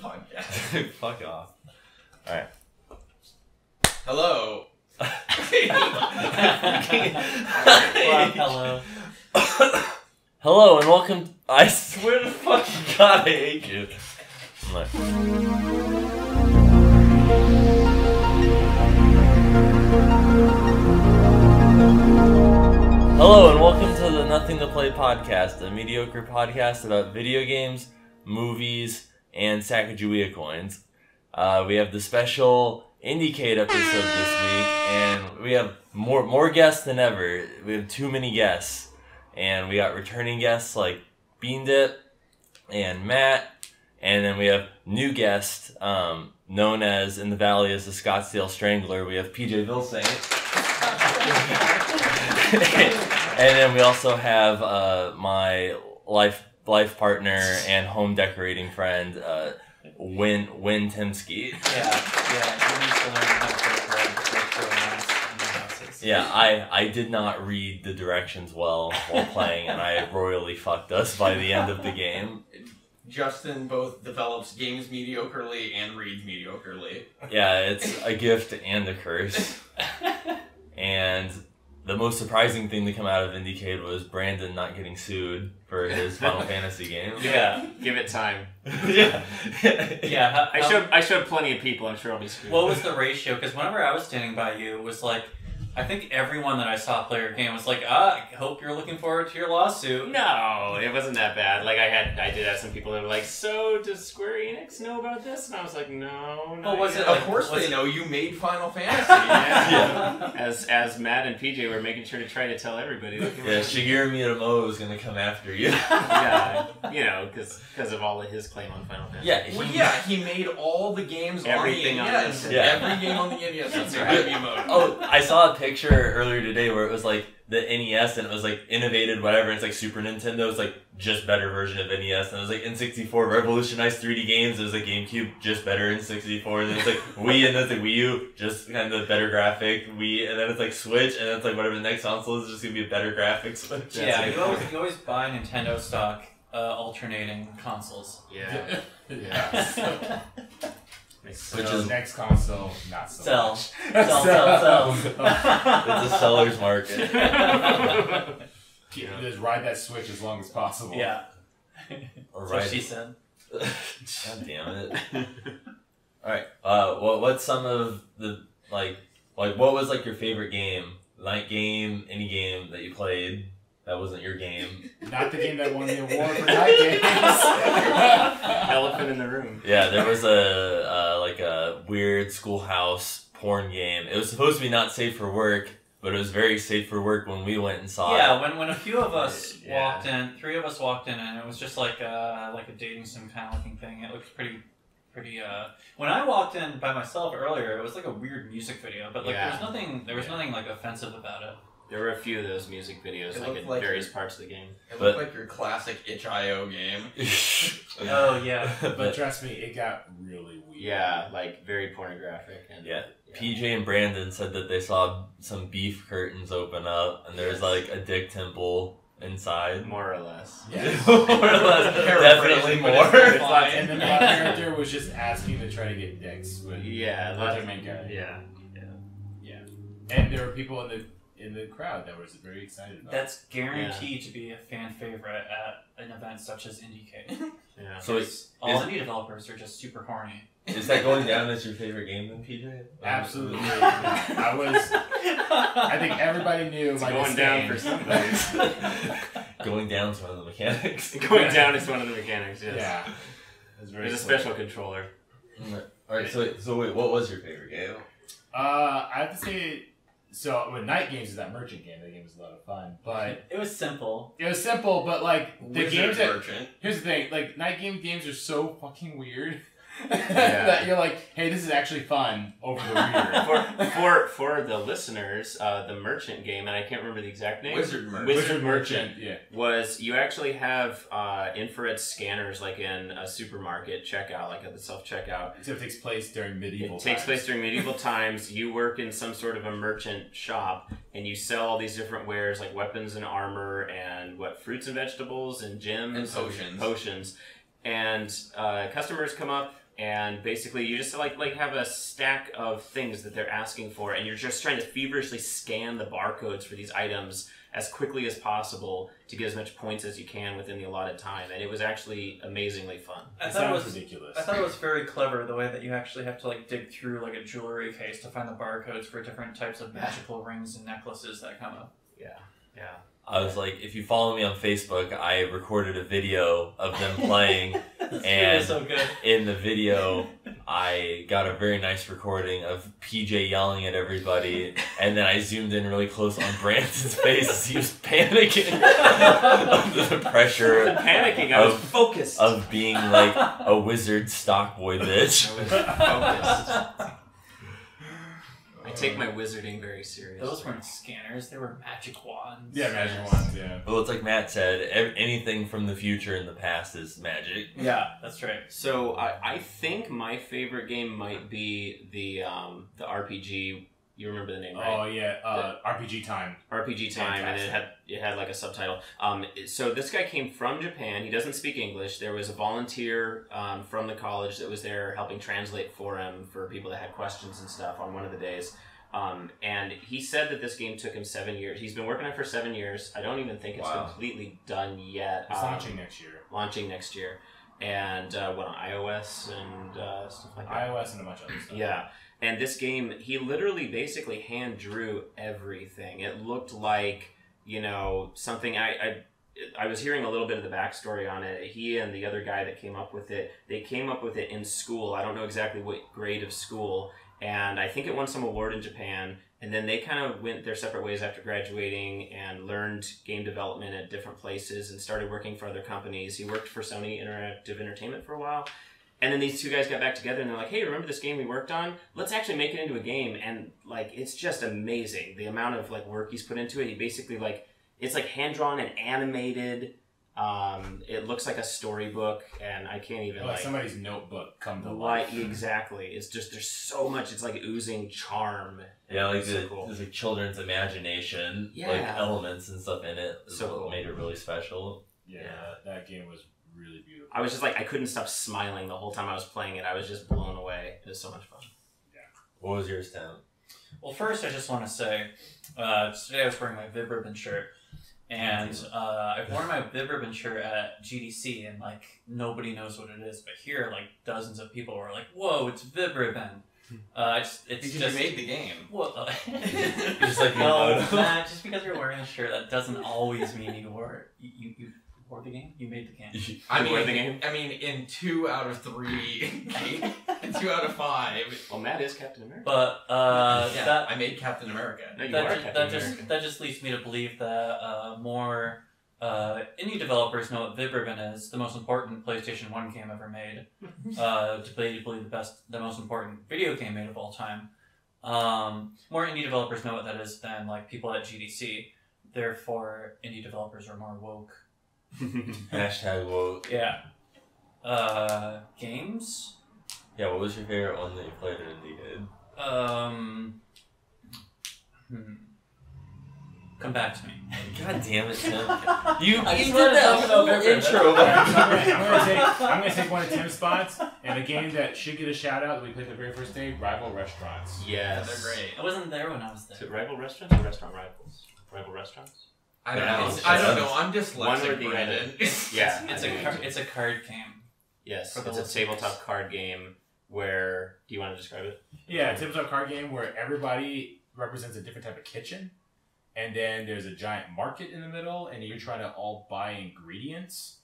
podcast. Fuck off. Alright. Hello. Well, hello. Hello and welcome. I swear to fucking God, I hate you. I'm like, Hello and welcome to the Nothing to Play podcast, a mediocre podcast about video games, movies, and Sacagawea coins. Uh, we have the special Indiecade episode this week, and we have more more guests than ever. We have too many guests, and we got returning guests like Bean Dip and Matt, and then we have new guest um, known as in the Valley as the Scottsdale Strangler. We have PJ Vilsaint. and then we also have uh, my life life partner and home decorating friend, uh, Win Win Timsky. Yeah, yeah. You need to learn how to play like pro mass in the houses. Yeah, I I did not read the directions well while playing, and I royally fucked us by the end of the game. Justin both develops games mediocrely and reads mediocrely. Yeah, it's a gift and a curse. And the most surprising thing to come out of Indiecade was Brandon not getting sued for his Final Fantasy game. Yeah. Give it time. yeah. Yeah. How, I showed I showed plenty of people. I'm sure I'll be screwed. What was the ratio? Because whenever I was standing by you, it was like, I think everyone that I saw play your game was like, ah, I hope you're looking forward to your lawsuit. No, it wasn't that bad. Like I had, I did have some people that were like, "So does Square Enix know about this?" And I was like, "No, no." But was it Of like- course they it- know you made Final Fantasy. Yeah. As as Matt and PJ were making sure to try to tell everybody. Like, Yeah, Shigeru Miyamoto is gonna come after you. yeah, you know, because because of all of his claim on Final Fantasy. Yeah, Well, he- yeah, he made all the games Everything on on the NES. this. Yeah. Every game on the NES. That's Right. right. Miyamoto. Oh, I saw a picture earlier today where it was like the NES and it was like innovated whatever. It's like Super Nintendo. It's like just better version of NES. And it was like N64 revolutionized 3D games. It was like GameCube just better in 64. And then it's like Wii and then it's like Wii U just kind of better graphic. Wii and then it's like Switch and then it's like whatever the next console is just gonna be a better graphic Switch. Yeah, you always, you always buy Nintendo stock uh, alternating consoles. yeah. yeah. Makes Which So is- next console, not so Sell. much. Sell, sell, It's a seller's market. Keep- Just ride that Switch as long as possible. yeah. All That's what she said. God damn it. Alright. Uh what what's some of the like like what was like your favorite game? Night game, any game that you played that wasn't your game. Not the game that won the award for night games. Elephant in the room. Yeah, there was a uh, like a weird schoolhouse porn game. It was supposed to be not safe for work, but it was very safe for work when we went and saw Yeah, it. when, when a few of us Yeah. walked in, three of us walked in, and it was just like uh like a dating sim kind of looking thing. It looked pretty, pretty. uh When I walked in by myself earlier, it was like a weird music video, but like there was nothing, there was Yeah. nothing like offensive about it. There were a few of those music videos, It like looked in like various your- parts of the game. It But- looked like your classic itch.io game. Oh, oh yeah, but trust me, it got really weird. Yeah, like very pornographic and Yeah. PJ and Brandon said that they saw some beef curtains open up, and there's Yes. like a dick temple inside. more or less. Yeah. more or less, definitely Paraphrasing, but more. it's It's like, and then the character was just asking to try to get dicks with Yeah, with that- their main guy. Yeah. And there were people in the in the crowd that was very excited about. that's guaranteed to be a fan favorite at an event such as IndieCade. Yeah. So it's, All is, indie developers are just super horny. is that going down as your favorite game then, PJ? Absolutely. I was. I think everybody knew It's my going down disdain. for somebody. going down is one of the mechanics. going down is one of the mechanics. Yes. Yeah. It was very There's a special controller. All right, so so wait, what was your favorite game? Uh, I have to say, so with night games is that merchant game. That game was a lot of fun, but It was simple. it was simple. But like the Wizard games that Merchant. here's the thing, like night game games are so fucking weird Yeah. that you're like, hey, this is actually fun over the weird. for for for the listeners, uh, the merchant game, and I can't remember the exact name. Wizard Merchant. Wizard Merchant yeah. was you actually have uh, infrared scanners like in a supermarket checkout, like at the self checkout. Except it takes place during medieval. It takes times. place during medieval times. You work in some sort of a merchant shop, and you sell all these different wares like weapons and armor, and what fruits and vegetables and gems And potions. potions. and uh, customers come up and basically you just like like have a stack of things that they're asking for and you're just trying to feverishly scan the barcodes for these items as quickly as possible to get as much points as you can within the allotted time and it was actually amazingly fun I It thought it was ridiculous. I thought it was very clever the way that you actually have to like dig through like a jewelry case to find the barcodes for different types of magical rings and necklaces that come up. yeah yeah I was like, if you follow me on Facebook, I recorded a video of them playing. And- so good. In the video, I got a very nice recording of PJ yelling at everybody, and then I zoomed in really close on Brandon's face as he was panicking under the pressure panicking i was Of- focused of being like a wizard stock boy bitch. I was focused. I take my wizarding very seriously. Those weren't scanners; they were magic wands. yeah, magic wands. Yeah. Well, it's like Matt said, ev- anything from the future and the past is magic. Yeah, that's right. So I, I think my favorite game might be the um, the RPG. You remember the name, right? Oh yeah. Uh, RPG time. RPG time, and it had it had like a subtitle. Um, so this guy came from Japan. He doesn't speak English. There was a volunteer um, from the college that was there helping translate for him for people that had questions and stuff on one of the days. Um, and he said that this game took him seven years. He's been working on it for seven years. I don't even think it's Wow. completely done yet. It's Um, launching next year. launching next year, and uh, what on iOS and uh, stuff like that. iOS and a bunch of other stuff. Yeah, and this game, he literally basically hand drew everything. It looked like you know something. I, I I was hearing a little bit of the backstory on it. He and the other guy that came up with it, they came up with it in school. I don't know exactly what grade of school, and I think it won some award in Japan. And then they kind of went their separate ways after graduating and learned game development at different places and started working for other companies. He worked for Sony Interactive Entertainment for a while. And then these two guys got back together and they're like, hey, remember this game we worked on? Let's actually make it into a game. And like, it's just amazing the amount of like work he's put into it. He basically like, it's like hand drawn and animated. Um, it looks like a storybook, and I can't even Like like somebody's notebook come to the life. light exactly. It's just there's so much. It's like oozing charm. Yeah, like the so cool. there's like children's imagination, Yeah. like elements and stuff in it. is So what cool. made it really special. Yeah, Yeah. that game was really beautiful. I was just like I couldn't stop smiling the whole time I was playing it. I was just blown away. It was so much fun. Yeah. What was yours, Tim? Well, first, I just want to say, uh, today I was wearing my Vib Ribbon shirt, and uh, I've worn my Vib Ribbon shirt at GDC, and like nobody knows what it is, but here, like dozens of people were like, "Whoa, it's Vib Ribbon!" Uh, I just, it's Because just you made the game. Well, uh, Just like no, you. Matt, just because you're wearing a shirt, that doesn't always mean you wore you, you, you the game. You made the game. I You mean, the game? I mean, in two out of three, in two out of five. Well, Matt is Captain America. But uh, yeah, that I made Captain America. No, you that, are ju- Captain that just that just leads me to believe that uh, more uh, indie developers know what Vib Ribbon is, the most important PlayStation One game ever made, uh, debatably the best, the most important video game made of all time. Um, more indie developers know what that is than like people at GDC. Therefore, indie developers are more woke. Hashtag woke. Yeah. Uh, games. Yeah, what was your favorite one that you played at Indie Did? Um. Hmm. Come back to me. God damn it, Tim. You, you did that whole intro. I'm gonna, I'm, gonna take, I'm gonna take one of Tim's spots, and a game that should get a shout out that we played the very first day, Rival Restaurants. yes, They're great. I wasn't there when I was Is there. it rival restaurants or restaurant rivals? Rival restaurants. I don't know. it's I don't just- know. I'm One or dyslexic, the Brandon. Yeah, It's I a think car- it's a card game. Yes, For the it's a listeners. tabletop card game where. Do you want to describe it? Yeah, it's a tabletop card game where everybody represents a different type of kitchen, and then there's a giant market in the middle, and you're trying to all buy ingredients,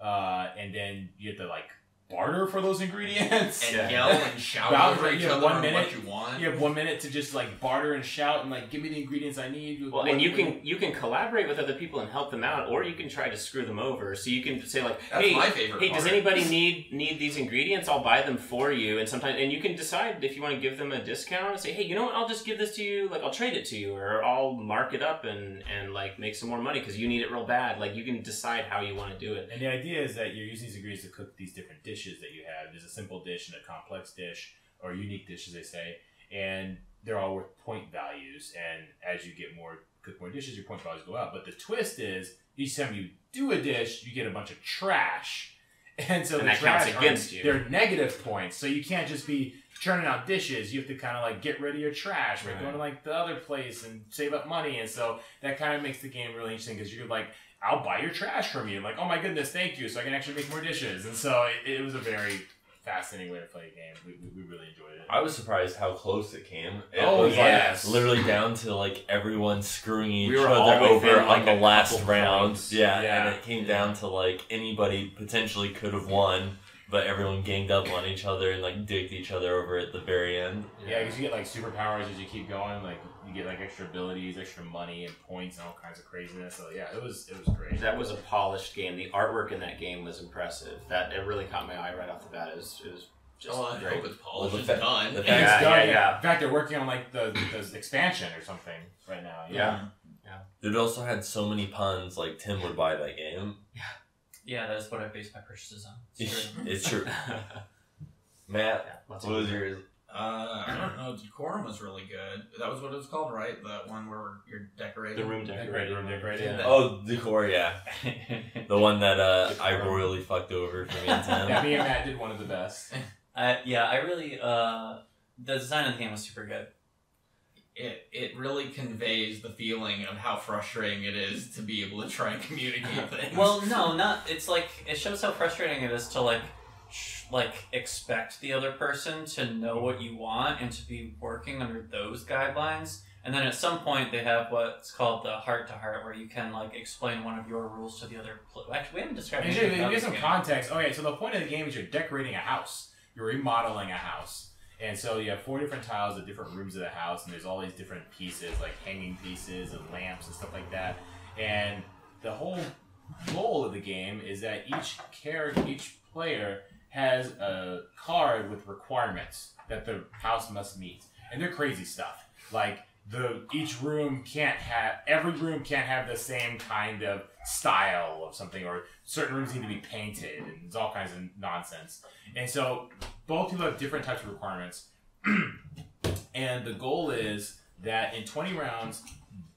uh, and then you have to like barter for those ingredients. and Yeah. yell and shout About over like, each you have other one minute- what you want. You have one minute to just like barter and shout and like give me the ingredients I need. Well, and you can you can collaborate with other people and help them out, or you can try to screw them over. So you can say like, That's "Hey, my favorite hey, part. does anybody need need these ingredients? I'll buy them for you." And sometimes, and you can decide if you want to give them a discount and say, "Hey, you know what? I'll just give this to you. Like, I'll trade it to you, or I'll mark it up and and like make some more money because you need it real bad." Like, you can decide how you want to do it. And the idea is that you're using these ingredients to cook these different dishes that you have. There's a simple dish and a complex dish, or unique dish, as they say, and they're all worth point values. And as you get more, cook more dishes, your point values go up. But the twist is each time you do a dish, you get a bunch of trash, And so And the that counts trash are- against you. They're negative points, so you can't just be churning out dishes. You have to kind of like get rid of your trash, Right. go to like the other place and save up money. And so that kind of makes the game really interesting because you could like, I'll buy your trash from you. Like, oh my goodness, thank you. So I can actually make more dishes. And so it, it was a very fascinating way to play a game. We, we, we really enjoyed it. I was surprised how close it came. It Oh, was yes. like literally down to like everyone screwing each We other over within, like, on the last round. Yeah, Yeah. and it came down to like anybody potentially could have won, but everyone ganged up on each other and like digged each other over at the very end. Yeah, because you get like superpowers as you keep going. Like you get like extra abilities, extra money, and points, and all kinds of craziness. So yeah, it was it was great. That was a polished game. The artwork in that game was impressive. That it really caught my eye right off the bat. It was, it was just Oh, I great. hope it's polished. Well, it's the done. the it's Yeah, done. yeah, yeah. In fact, they're working on like the, the expansion or something right now. Yeah. yeah. It also had so many puns. Like Tim would buy that game. Yeah, yeah. that is what I base my purchases on. It's true. it's true. Matt, Yeah, what was yours? Uh, I don't know. Decorum was really good. That was what it was called, right? The one where you're decorating. the room Decorated, decorated. room decorated. Yeah. Oh, decor. Yeah, the one that uh, I royally fucked over for me and Tim. Yeah, me and Matt did one of the best. I, yeah, I really uh, the design of the game was super good. it it really conveys the feeling of how frustrating it is to be able to try and communicate things. Well, no, not. It's like it shows how frustrating it is to like, sh- like expect the other person to know what you want and to be working under those guidelines. And then at some point they have what's called the heart to heart, where you can like explain one of your rules to the other. Pl- Actually, we haven't described. To give some game. context. Okay, so the point of the game is you're decorating a house. You're remodeling a house. And so you have four different tiles of different rooms of the house, and there's all these different pieces, like hanging pieces and lamps and stuff like that. And the whole goal of the game is that each character, each player has a card with requirements that the house must meet, and they're crazy stuff. Like the each room can't have every room can't have the same kind of style of something, or certain rooms need to be painted, and it's all kinds of nonsense. And so both people have different types of requirements, and the goal is that in 20 rounds,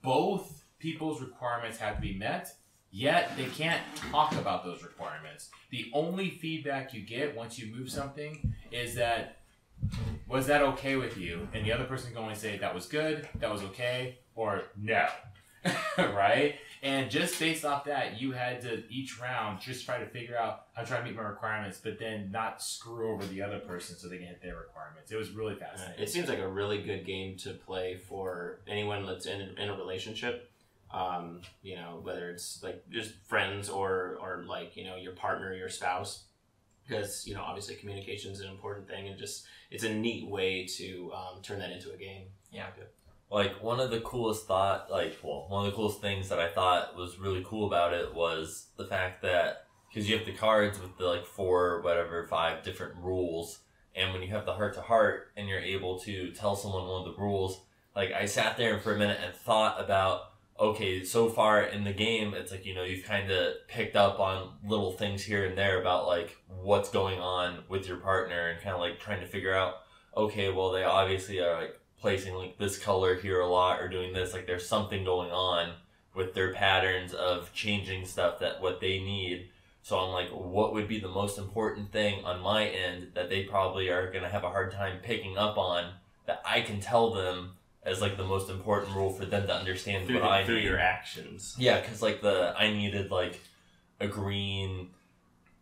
both people's requirements have to be met. Yet they can't talk about those requirements. The only feedback you get once you move something is that was that okay with you? And the other person can only say that was good, that was okay, or no. right? And just based off that, you had to each round just try to figure out how to try to meet my requirements, but then not screw over the other person so they can hit their requirements. It was really fascinating. It seems like a really good game to play for anyone that's in, in a relationship. Um, you know, whether it's like just friends or or like you know your partner, your spouse, because you know obviously communication is an important thing, and just it's a neat way to um, turn that into a game. Yeah. like one of the coolest thought like well one of the coolest things that i thought was really cool about it was the fact that because you have the cards with the like four whatever five different rules and when you have the heart to heart and you're able to tell someone one of the rules like i sat there for a minute and thought about okay so far in the game it's like you know you've kind of picked up on little things here and there about like what's going on with your partner and kind of like trying to figure out okay well they obviously are like placing like this color here a lot or doing this like there's something going on with their patterns of changing stuff that what they need. So i'm like what would be the most important thing on my end that they probably are going to have a hard time picking up on that i can tell them as like the most important rule for them to understand Through, what i through need your actions. yeah, because like the I needed like a green.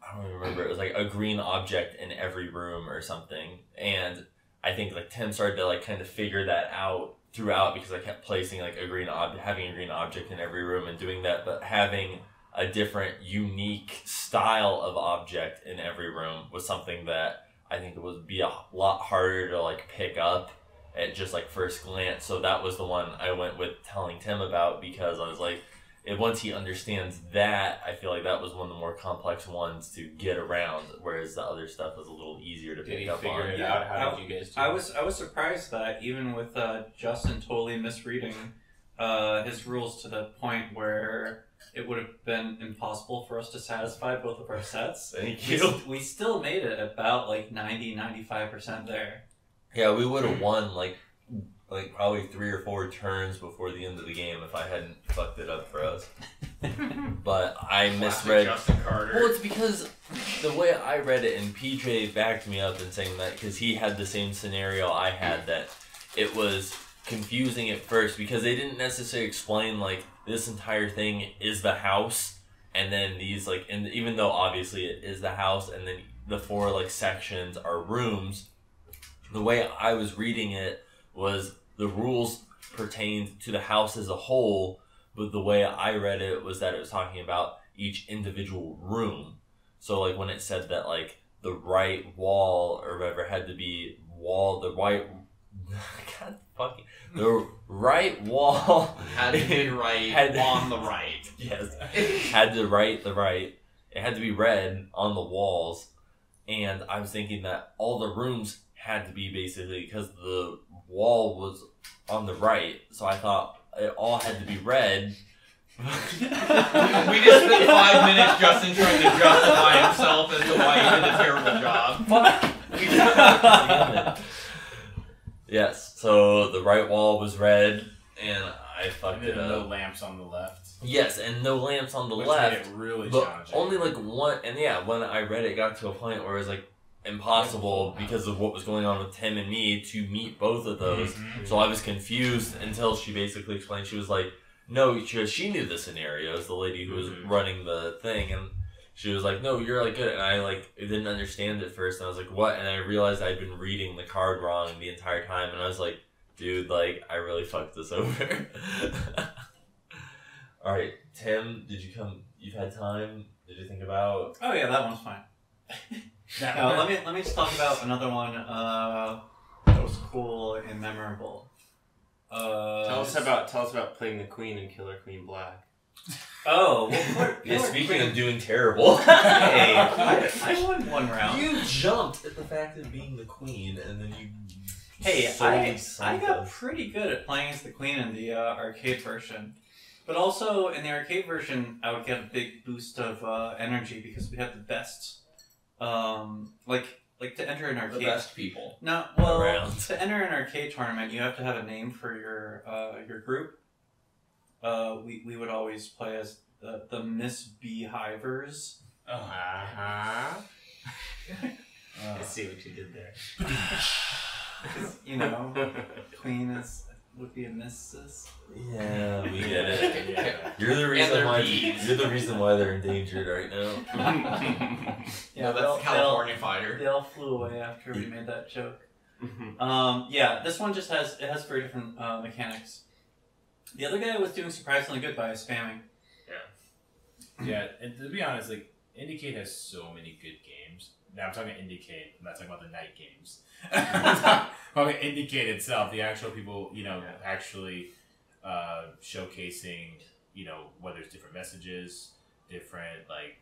I don't even remember. It was like a green object in every room or something, and I think like Tim started to like kind of figure that out throughout because I kept placing like a green ob having a green object in every room and doing that, but having a different unique style of object in every room was something that I think it would be a lot harder to like pick up at just like first glance. So that was the one I went with telling Tim about because I was like, if once he understands that, I feel like that was one of the more complex ones to get around, whereas the other stuff was a little easier to Did pick he up figure on. it Yeah. out? How I- did you guys do? I was I was surprised that even with uh, Justin totally misreading uh, his rules to the point where it would have been impossible for us to satisfy both of our sets. Thank you. s- we still made it about like 90 95% there. Yeah, we would have hmm. won like like probably three or four turns before the end of the game if I hadn't fucked it up for us. But I Classic misread. Justin Carter. Well, it's because the way I read it, and PJ backed me up in saying that because he had the same scenario I had that it was confusing at first because they didn't necessarily explain like this entire thing is the house, and then these like, and even though obviously it is the house, and then the four like sections are rooms. The way I was reading it was the rules pertained to the house as a whole, but the way I read it was that it was talking about each individual room. So like when it said that like the right wall or whatever had to be wall the right God fucking the right wall had to be right Had- on the right. yes had to write the right it had to be red on the walls and I was thinking that all the rooms had to be basically because the wall was on the right so I thought it all had to be red we just spent five minutes Justin trying to justify himself as to why he did a terrible job. Damn yes, so the right wall was red, and I fucked then it no lamps on the left. Yes, and no lamps on the which left, Made it really but challenging. only like one. And yeah, when I read it, it got to a point where it was like impossible because of what was going on with Tim and me to meet both of those. Mhm. So I was confused until she basically explained. She was like, "No, she, she knew the scenarios. The lady who was Mhm. running the thing, and she was like, "No, you're like good." And I like didn't understand it first, and I was like, "What?" And I realized I'd been reading the card wrong the entire time, and I was like, "Dude, like I really fucked this over." All right, Tim, did you come? You've had time. Did you think about? Oh yeah, that one's fine. That- Now, let me let me just talk about another one uh, that was cool and memorable. Uh, tell us about tell us about playing the queen in Killer Queen Black. Oh, well, Yeah, speaking Queen- of doing terrible. hey, I, I won one round. You jumped at the fact of being the queen, and then you. Hey, I, I got pretty good at playing as the queen in the uh, arcade version. But also in the arcade version, I would get a big boost of uh, energy because we had the best. Um, like like to enter an arcade. The best people. No, well, Around. to enter an arcade tournament, you have to have a name for your uh, your group. Uh, we, we would always play as the, the Miss Beehivers. Uh-huh. Uh, I see what you did there. You know, Queen is would be a missus. Yeah, we get it. yeah. You're the reason why. beads. You're the reason why they're endangered right now. Yeah, they'll- that's a California fighter. They all flew away after we made that joke. Um, yeah, this one just has it has very different uh, mechanics. The other guy was doing surprisingly good by spamming. Yeah, and to be honest, like Indiecade has so many good games. Now I'm talking about Indiecade. I'm not talking about the night games. I'm talking about Indiecade itself. The actual people, you know, Yeah. actually uh, showcasing, you know, whether it's different messages, different like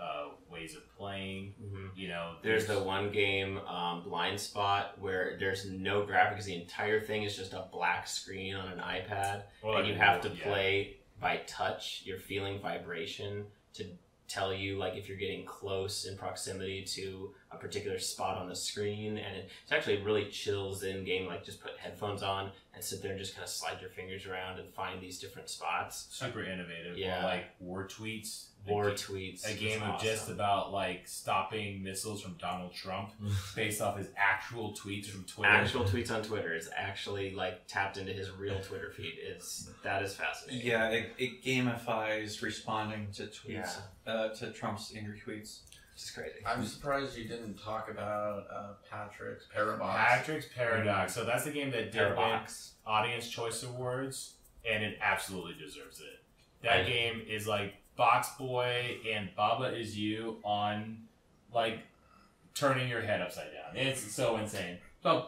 uh, ways of playing. Mhm. You know, There's the one game, um, Blind Spot, where there's no graphics. The entire thing is just a black screen on an iPad, well, and you have to yeah. play by touch. You're feeling vibration to tell you like if you're getting close in proximity to a particular spot on the screen, and it, it's actually really chills in game. Like just put headphones on and sit there and just kind of slide your fingers around and find these different spots. super innovative. Yeah. Or like war tweets. The War tweets. a is game of just about like stopping missiles from Donald Trump based off his actual tweets from Twitter. actual tweets on Twitter is actually like tapped into his real Twitter feed. It's that is fascinating. Yeah, it, it gamifies responding to tweets, uh, to Trump's angry tweets. It's crazy. I'm surprised you didn't talk about uh, Patrick's Parabox. Patrick's Paradox. So that's the game that did win Audience Choice Awards, and it absolutely deserves it. That I- game is like Box Boy and Baba is You on like turning your head upside down. It's so insane. So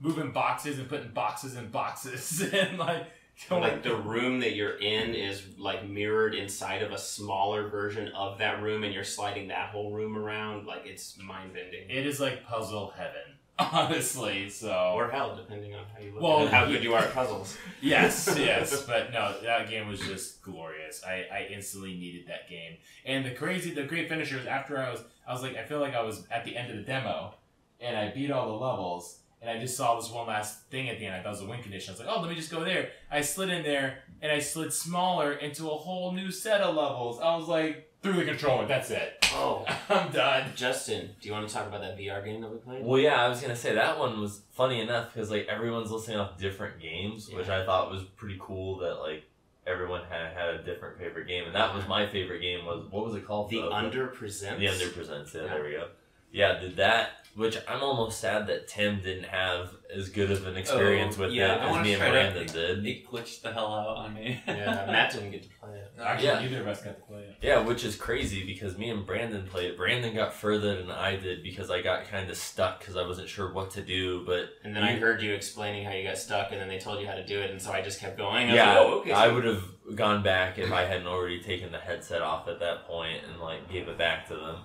moving boxes and putting boxes in boxes and like going Like the room that you're in is like mirrored inside of a smaller version of that room, and you're sliding that whole room around. Like it's mind bending. it is like puzzle heaven, honestly. So Or hell, depending on how you look Well, at it, how good you are at puzzles. yes, yes, but no, that game was just glorious. I, I instantly needed that game, and the crazy, the great finisher is after I was, I was like, I feel like I was at the end of the demo, and I beat all the levels, and I just saw this one last thing at the end. I thought it was a win condition. I was like, oh, let me just go there. I slid in there, and I slid smaller into a whole new set of levels. I was like, through the controller. That's it. Oh, I'm done. Justin, do you want to talk about that VR game that we played? Well, yeah, I was gonna say that one was funny enough because like everyone's listing off different games, which I thought was pretty cool. That like everyone had had a different favorite game, and that was my favorite game. Was what was it called? The Under Presents. The Under Presents. Yeah, Yeah. there we go. Yeah, did that. Which I'm almost sad that Tim didn't have as good of an experience Oh, with yeah, it I as me and try to- Brandon did. It glitched the hell out on me. Yeah, Matt didn't get to play it. Actually, Yeah. neither of us got to play it. Yeah, which is crazy because me and Brandon played it. Brandon got further than I did because I got kind of stuck because I wasn't sure what to do. But And then I heard you explaining how you got stuck, and then they told you how to do it, and so I just kept going. I yeah, like, oh, okay. I would have gone back if I hadn't already taken the headset off at that point and like gave it back to them.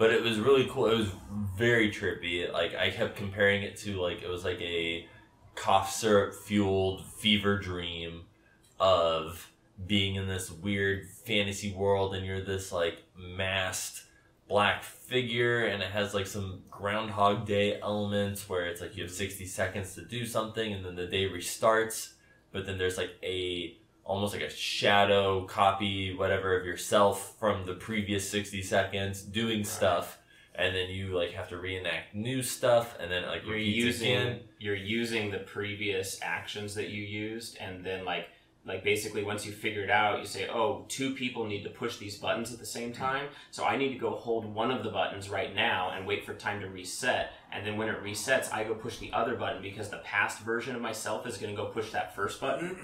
But it was really cool. It was very trippy. Like I kept comparing it to like it was like a cough syrup fueled fever dream of being in this weird fantasy world and you're this like masked black figure and it has like some groundhog day elements where it's like you have 60 seconds to do something and then the day restarts but then there's like a almost like a shadow copy whatever of yourself from the previous 60 seconds doing stuff and then you like have to reenact new stuff and then like you're using again. you're using the previous actions that you used, and then like like basically once you figure it out, you say, oh, two people need to push these buttons at the same mm-hmm. time, so I need to go hold one of the buttons right now and wait for time to reset, and then when it resets, I go push the other button because the past version of myself is going to go push that first button,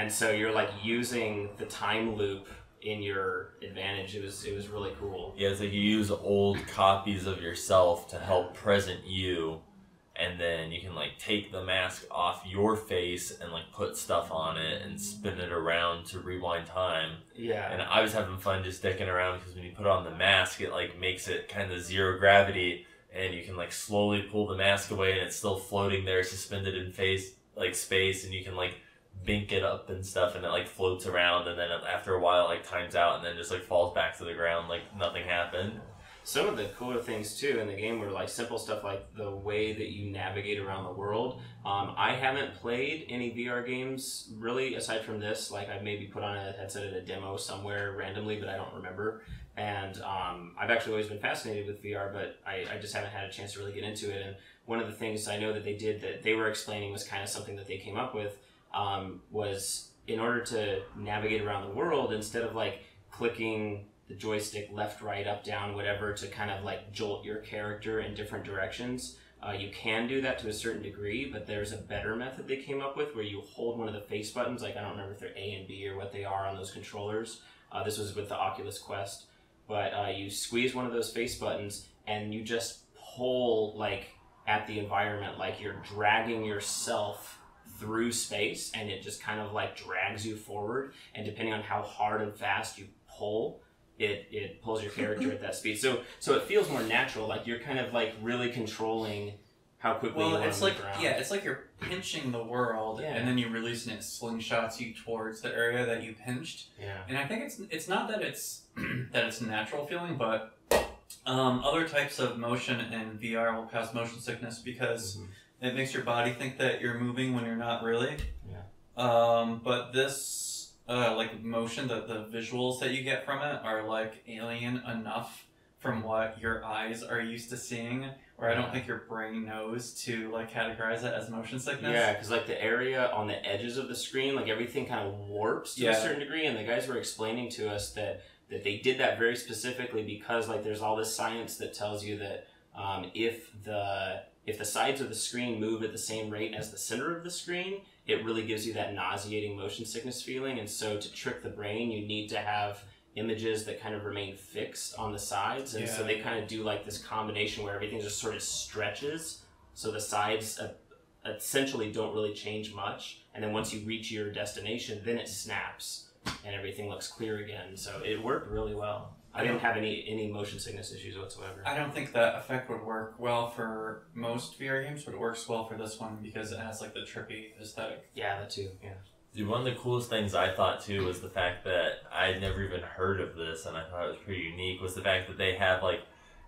and so you're like using the time loop in your advantage. It was it was really cool. Yeah, it's like you use old copies of yourself to help present you, and then you can like take the mask off your face and like put stuff on it and spin it around to rewind time. Yeah. And I was having fun just sticking around because when you put on the mask, it like makes it kind of zero gravity, and you can like slowly pull the mask away, and it's still floating there, suspended in face like space, and you can like bink it up and stuff, and it like floats around, and then after a while, it, like times out, and then just like falls back to the ground like nothing happened. Some of the cooler things too in the game were like simple stuff like the way that you navigate around the world. Um, I haven't played any VR games really aside from this. Like I maybe put on a headset at a demo somewhere randomly, but I don't remember. And um, I've actually always been fascinated with VR, but I, I just haven't had a chance to really get into it. And one of the things I know that they did that they were explaining was kind of something that they came up with um, was in order to navigate around the world instead of like clicking the joystick left, right, up, down, whatever to kind of like jolt your character in different directions. Uh, you can do that to a certain degree, but there's a better method they came up with where you hold one of the face buttons, like I don't remember if they're A and B or what they are on those controllers. Uh, this was with the Oculus Quest, but uh, you squeeze one of those face buttons and you just pull like at the environment, like you're dragging yourself through space, and it just kind of like drags you forward. And depending on how hard and fast you pull, it, it pulls your character at that speed. So so it feels more natural. Like you're kind of like really controlling how quickly Well, it's like around. yeah, it's like you're pinching the world, Yeah. and then you release and it slingshots you towards the area that you pinched. yeah. And I think it's it's not that it's that it's natural feeling, but um, other types of motion in VR will cause motion sickness because Mhm. It makes your body think that you're moving when you're not really. Yeah. Um, but this uh, like motion, the the visuals that you get from it are like alien enough from what your eyes are used to seeing, where I don't think your brain knows to like categorize it as motion sickness. Yeah, because like the area on the edges of the screen, like everything kind of warps to Yeah. a certain degree, and the guys were explaining to us that that they did that very specifically because like there's all this science that tells you that um, if the if the sides of the screen move at the same rate as the center of the screen, it really gives you that nauseating motion sickness feeling. And so to trick the brain, you need to have images that kind of remain fixed on the sides, and so they kind of do like this combination where everything just sort of stretches. So the sides uh, essentially don't really change much. And then once you reach your destination, then it snaps and everything looks clear again. So it worked really well. I didn't have any any motion sickness issues whatsoever. I don't think that effect would work well for most VR games, but it works well for this one because it has like the trippy aesthetic. Yeah, that too. Yeah. Dude, one of the coolest things I thought too was the fact that I had never even heard of this, and I thought it was pretty unique. Was the fact that they have like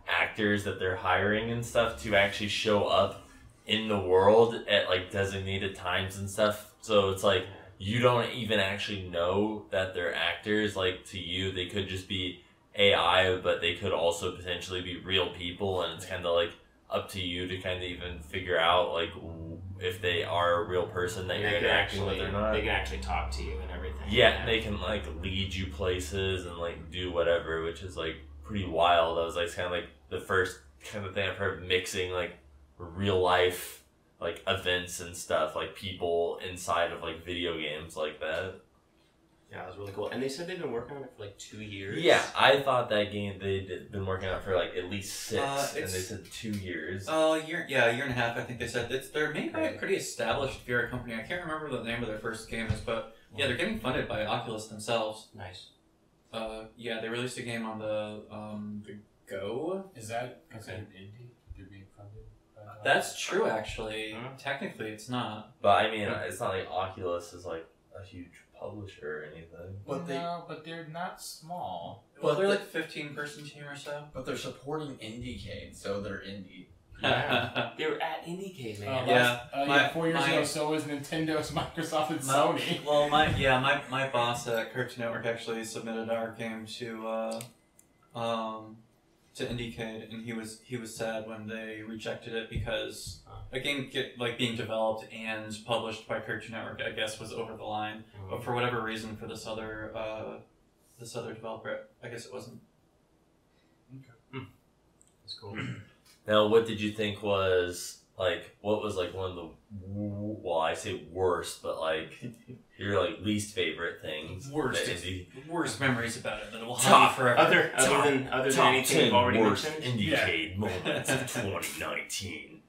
actors that they're hiring and stuff to actually show up in the world at like designated times and stuff. So it's like you don't even actually know that they're actors. Like to you, they could just be AI, but they could also potentially be real people, and it's kind of like up to you to kind of even figure out like if they are a real person that And you're they can interacting actually with or not. they can actually talk to you and everything. Yeah, they can like lead you places and like do whatever, which is like pretty wild. I was like kind of like the first kind of thing I've heard mixing like real life like events and stuff, like people inside of like video games like that. Yeah, it was really cool. And they said they've been working on it for like two years. Yeah, I thought that game they'd been working on it for like at least six, Uh, and they said two years. Uh, year yeah, a year and a half. I think they said it's they're made by a Right. pretty established VR company. I can't remember the name of their first game is, but yeah, they're getting funded by Oculus themselves. Nice. Uh, yeah, they released a game on the um the Go. Is that considered indie? You're being funded. That's true, actually. Huh? Technically, it's not. but I mean, it's not like Oculus is like a huge publisher or anything. But they no, but they're not small. Well, But they're the- like fifteen person team or so. but they're supporting IndieCade, so they're indie. Yeah. they were at IndieCade, Uh, man. Yeah, uh, my- yeah. Four years my- ago, so was Nintendo, Microsoft, and My- Sony. well, my yeah, my, my boss at Cartoon Network actually submitted our game to uh, um, to IndieCade, and he was he was sad when they rejected it because a game get like being developed and published by Cartoon Network, I guess, was over the line. But for whatever reason, for this other uh, this other developer, I guess it wasn't. It's cool. Now, what did you think was like? What was like one of the well, I say worst, but like your like least favorite things? Worst. that indie- Worst memories about it that will Top haunt you forever. Other other Top- than other than top anything ten we've already worst mentioned. Indiecade moments of 2019.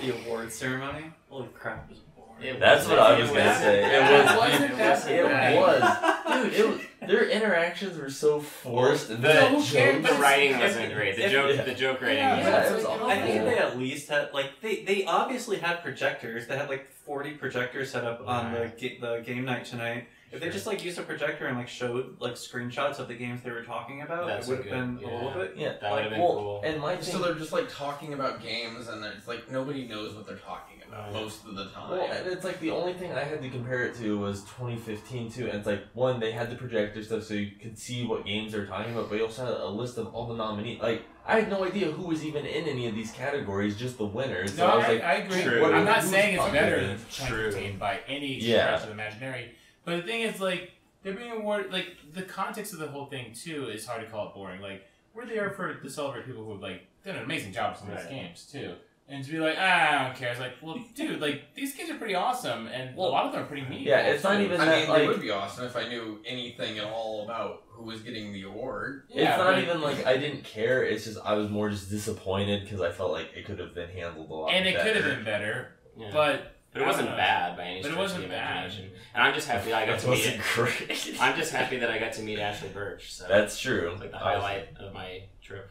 the award ceremony. Holy crap! It was boring. It That's what I was gonna wasn't say. It was. wasn't It was, dude. It was. Their interactions were so forced, and The, the who cares? jokes- the writing wasn't great. The joke yeah. the joke writing Yeah, was Yeah, it was awful. I think they at least had like they, they obviously had projectors. They had like forty projectors set up on the the game night tonight. If they just like used a projector and like showed like screenshots of the games they were talking about, That's it would have good, been a little bit. Yeah, That would have been well, cool. and my So thing. they're just like talking about games, and it's like nobody knows what they're talking about Right. most of the time. Well, and it's like the only thing I had to compare it to was 2015 too, and it's like one they had the projector stuff so you could see what games they're talking about, but you also had a list of all the nominees. Like I had no idea who was even in any of these categories, just the winners. So No, I was I, like, I agree. True. I'm not Who's saying it's better there? than True. 2015 by any Yeah. stretch of the imaginary. But the thing is, like, they're being awarded, like, the context of the whole thing, too, is hard to call it boring. Like, we're there for to celebrate people who have, like, done an amazing job in these Right. games, too. And to be like, ah, I don't care. It's like, well, dude, like, these kids are pretty awesome, and Well, a lot of them are pretty meaningful. yeah, it's not too. even I that, mean, like- it would be awesome if I knew anything at all about who was getting the award. Yeah, it's not but- even like I didn't care. It's just I was more just disappointed because I felt like it could have been handled a lot. And it could have been better, Yeah. but. But it I wasn't bad by any But it stretch wasn't of the bad. imagination. And I'm just happy I got It to meet wasn't it. great. I'm just happy that I got to meet Ashly Burch. So That's true. it's like the I was- highlight of my trip.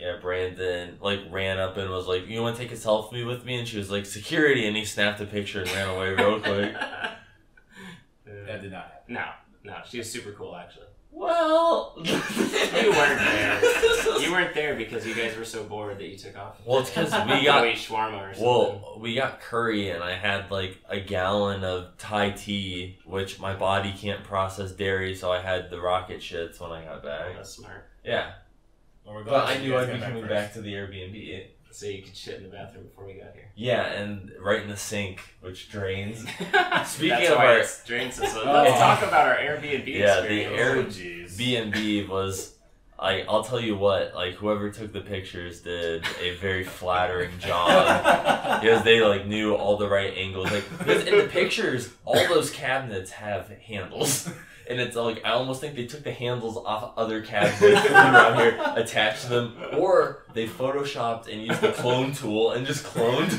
Yeah, Brandon like ran up and was like, "You want to take a selfie with me?" And she was like, "Security!" And he snapped a picture and ran away real quick. That did not happen. no, no, she was super cool actually. Well, You weren't there. You weren't there because you guys were so bored that you took off. Well, it's 'cause we got- eat shawarma or something. Well, we got curry, and I had like a gallon of Thai tea, which my body can't process dairy, so I had the rocket shits when I got Oh, back. that's smart. Yeah, Oh well, but I knew I'd be coming first. back to the Airbnb. Uh, so you could shit in the bathroom before we got here. Yeah, and right in the sink, which drains. Speaking That's of why our- it's drinks. So Oh. let's talk about our Airbnb Yeah, the experience. Air- Oh, jeez. B and B was. I, I'll tell you what, like whoever took the pictures did a very flattering job. because they like knew all the right angles. Like because in the pictures, all those cabinets have handles, and it's like I almost think they took the handles off other cabinets around here, attached them, or they photoshopped and used the clone tool and just cloned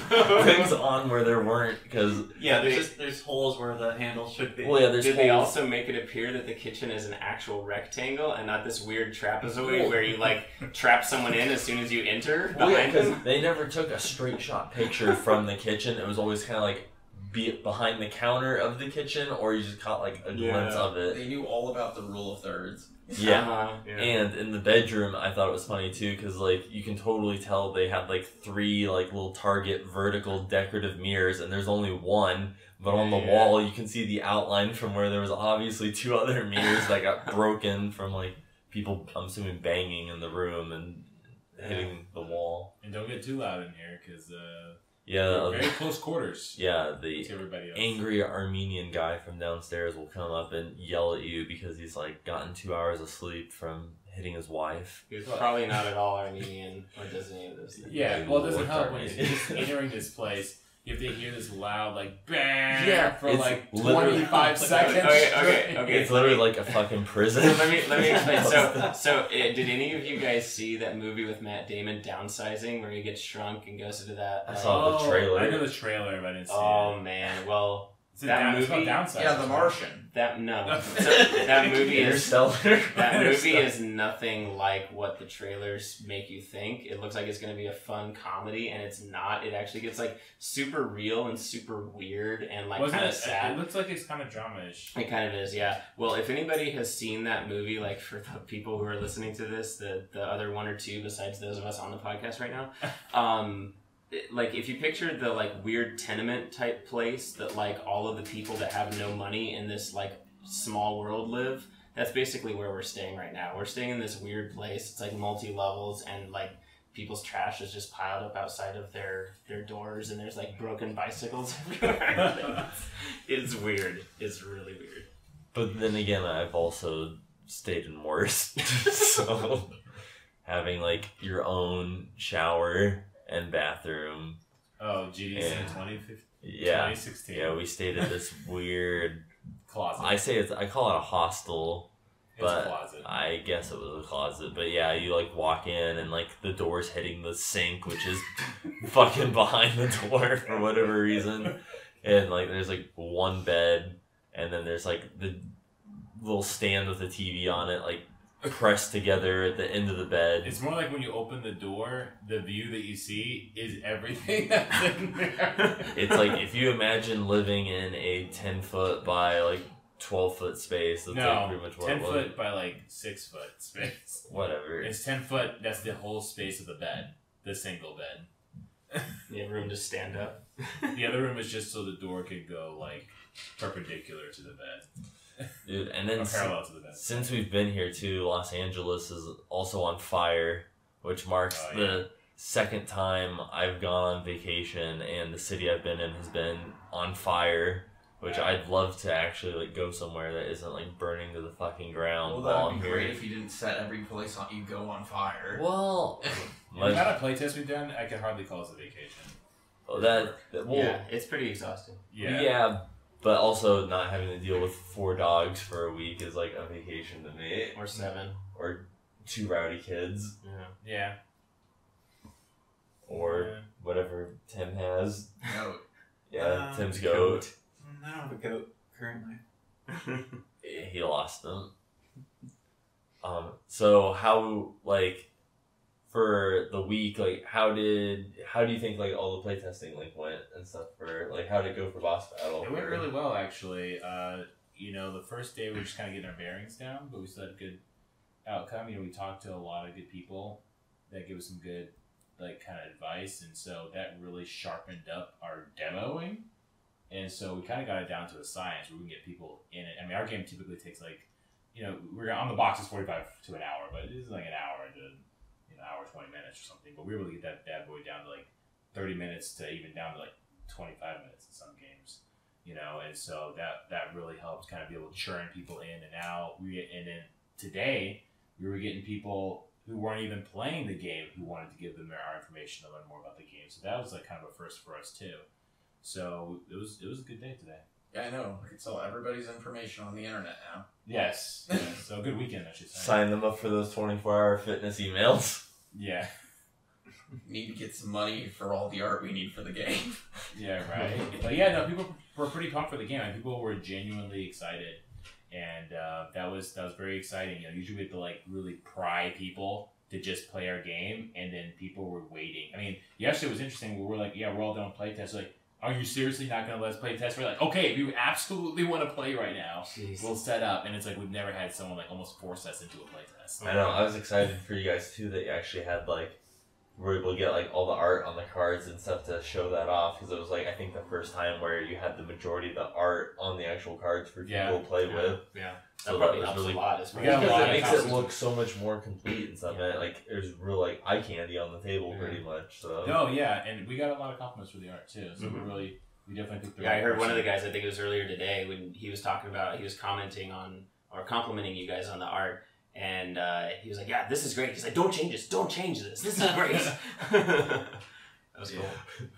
things on where there weren't. Because Yeah, there's They- just there's holes where the handles should be. well, yeah, there's Did they also make it appear that the kitchen is an actual rectangle and not this weird trapezoid Well- where you like trap someone in as soon as you enter Well, yeah, because they never took a straight shot picture from the kitchen. It was always kind of like be behind the counter of the kitchen, or you just caught like a glimpse of it. They knew all about the rule of thirds. Yeah. Uh-huh, yeah. And in the bedroom, I thought it was funny too, because like you can totally tell they had like three like little Target vertical decorative mirrors, and there's only one. But on the Yeah. wall, you can see the outline from where there was obviously two other mirrors that got broken from like people. I'm assuming banging in the room and hitting the wall. And don't get too loud in here because uh, Yeah, we're very close quarters. yeah. The To everybody else. angry Armenian guy from downstairs will come up and yell at you because he's like gotten two hours of sleep from hitting his wife. He was probably not at all Armenian or does any of those things. Yeah, well, it doesn't help when Darkness. you're just entering this place. You they hear this loud, like, bang, Yeah, for like 25 seconds. Okay, okay, okay. It's literally like a fucking prison. let me let me explain. So so uh, did any of you guys see that movie with Matt Damon downsizing where he gets shrunk and goes into that? I uh, saw the trailer. I know the trailer, but I didn't see Oh it. Oh man, well It's, a that down, movie- about downside. Yeah, The Martian. that no so that movie is Interstellar. that movie is nothing like what the trailers make you think. It looks like it's going to be a fun comedy, and it's not. It actually gets like super real and super weird and like Wasn't kind of sad. It looks like it's kind of drama-ish. It kind of is, yeah. Well, if anybody has seen that movie, like for the people who are listening to this, the the other one or two besides those of us on the podcast right now, um, it- like if you picture the like weird tenement type place that like all of the people that have no money in this like small world live, that's basically where we're staying right now. We're staying in this weird place. It's like multi levels and like people's trash is just piled up outside of their their doors and there's like broken bicycles everywhere. it's weird. It's really weird. But then again, I've also stayed in worse. so having like your own shower and bathroom. Oh, GDC Yeah. 2015, Yeah. 2016. Yeah, we stayed at this weird. closet. I say it's. I call it a hostel. it's but a closet. I guess it was a closet, but yeah, you like walk in and like the door's hitting the sink, which is fucking behind the door for whatever reason, and like there's like one bed, and then there's like the little stand with the TV on it, like pressed together at the end of the bed. It's more like when you open the door, the view that you see is everything that's in there. It's like if you imagine living in a ten foot by like twelve foot space, that's like no, pretty much what ten it was. foot by like six foot space. Whatever. It's ten foot. That's the whole space of the bed, the single bed. You have room to stand up. The other room is just so the door could go like perpendicular to the bed, Dude, and then or parallel to the bed. Since we've been here too, Los Angeles is also on fire, which marks Oh, the second time I've gone on vacation and the city I've been in has been on fire. Which Yeah. I'd love to actually like go somewhere that isn't like burning to the fucking ground Well, that'd I'm be here. great if you didn't set every place on you go on fire. Well, The my, amount of playtests we've done, I can hardly call it a vacation. oh, that, that well, yeah, it's pretty exhausting. Yeah. yeah. But also not having to deal with four dogs for a week is like a vacation to me. Or seven. Or two rowdy kids, Yeah. Yeah. or Yeah. whatever Tim has. No, Yeah, Uh, Tim's goat. I don't have a goat currently. he lost them. Um, so how like for the week, like how did how do you think like all the playtesting like went and stuff for like how did it go for boss battle? It went really well, actually. Uh, you know, the first day we were just kind of getting our bearings down, but we still had a good outcome. You know, we talked to a lot of good people that gave us some good, like, kind of advice, and so that really sharpened up our demoing. And so we kind of got it down to a science where we can get people in it. I mean, our game typically takes like, you know, we're on the box is forty five to an hour, but it's like an hour to, you know, hour twenty minutes or something. But we were able to get that bad boy down to like thirty minutes to even down to like twenty five minutes in some games you know, and so that that really helps kind of be able to churn people in and out. We and then today we were getting people who weren't even playing the game who wanted to give them our information to learn more about the game. So that was like kind of a first for us too. So it was it was a good day today. yeah, I know. I could sell everybody's information on the internet now. Yes. Yeah, so good weekend, I should say. Sign them up for those twenty four hour fitness emails. Yeah. Need to get some money for all the art we need for the game. Yeah, right. but yeah, no, people were pretty pumped for the game. and people were genuinely excited, and uh, that was that was very exciting. You know, usually we have to like really pry people to just play our game, and then people were waiting. I mean, yesterday was interesting. We were like, yeah, we're all done with playtest. Like, Are you seriously not going to let us play test? We're like, okay, if you absolutely want to play right now, Jeez. we'll set up. And it's like we've never had someone like almost force us into a play test. I know. I was excited for you guys too that you actually had like were able to get like all the art on the cards and stuff to show that off because it was like I think the first time where you had the majority of the art on the actual cards for people Yeah. to play Yeah. with. yeah, So that that probably was helps really a lot. As We well. because lot it makes it look so much more complete and stuff. And like there's real like eye candy on the table pretty much. So No, yeah, and we got a lot of compliments for the art too. So Mhm. we really, we definitely picked the Yeah, I right heard one of the guys. I think it was earlier today when he was talking about. He was commenting on or complimenting you guys on the art, and uh, he was like, "Yeah, this is great." He's like, "Don't change this. Don't change this. This is great." that was cool.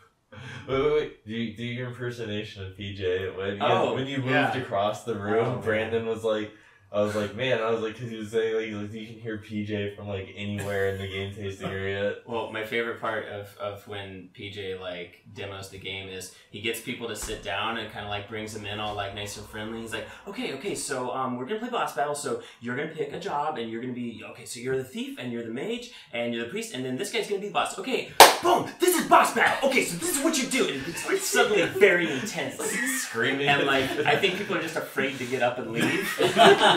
Wait, wait, wait. Do, you, do your impersonation of PJ. When you, Oh, when you moved yeah. across the room, Oh, man. Brandon was like, I was like, man, I was like, because he was saying, like, like, you can hear PJ from, like, anywhere in the game tasting area. Well, my favorite part of, of when PJ like demos the game is he gets people to sit down and kind of like brings them in all like nice and friendly. He's like, okay, okay, so um, we're gonna play boss battle. So you're gonna pick a job and you're gonna be okay. So you're the thief and you're the mage and you're the priest and then this guy's gonna be the boss. Okay, boom, this is boss battle. Okay, so this is what you do. And it's like suddenly very intense. Screaming. And like I think people are just afraid to get up and leave.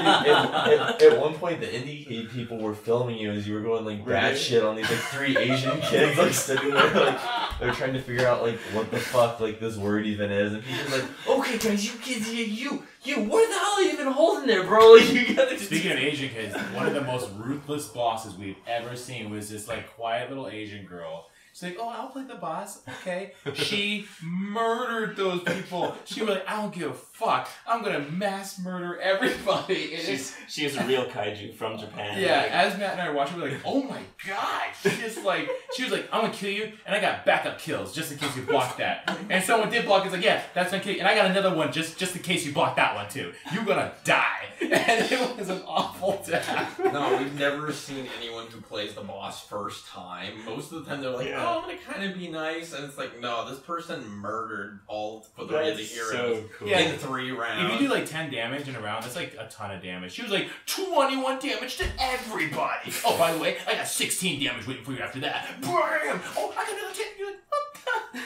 at, at, at one point, the indie people were filming you as you were going like bad Really? shit on these like three Asian kids like sitting there like they're trying to figure out like what the fuck like this word even is, and PJ's like, okay guys, you kids, you you you, what the hell are you even holding there, bro? Like you gotta Speaking of Asian kids, one of the most ruthless bosses we've ever seen was this like quiet little Asian girl. She's like, "Oh, I'll play the boss." Okay. She murdered those people. She was like, "I don't give a fuck. I'm gonna mass murder everybody." And She's she is a real kaiju from Japan. yeah, Like, as Matt and I were watching, we were like, "Oh my god!" She just like she was like, "I'm gonna kill you," and I got backup kills just in case you block that. And someone did block. It's like, "Yeah, that's gonna kill and I got another one just just in case you block that one too. You're gonna die, and it was an awful death. No, we've never seen anyone who plays the boss first time. Most of the time, they're like, Yeah. "Oh, I'm gonna kind of be nice," and it's like, "No, this person murdered all for the way the that's heroes so cool. Yeah, in three rounds." If you do like 10 damage in a round, that's like a ton of damage. She was like 21 damage to everybody. Oh, by the way, I got 16 damage waiting for you after that. Bam! Oh, I got another 10. You're like, what the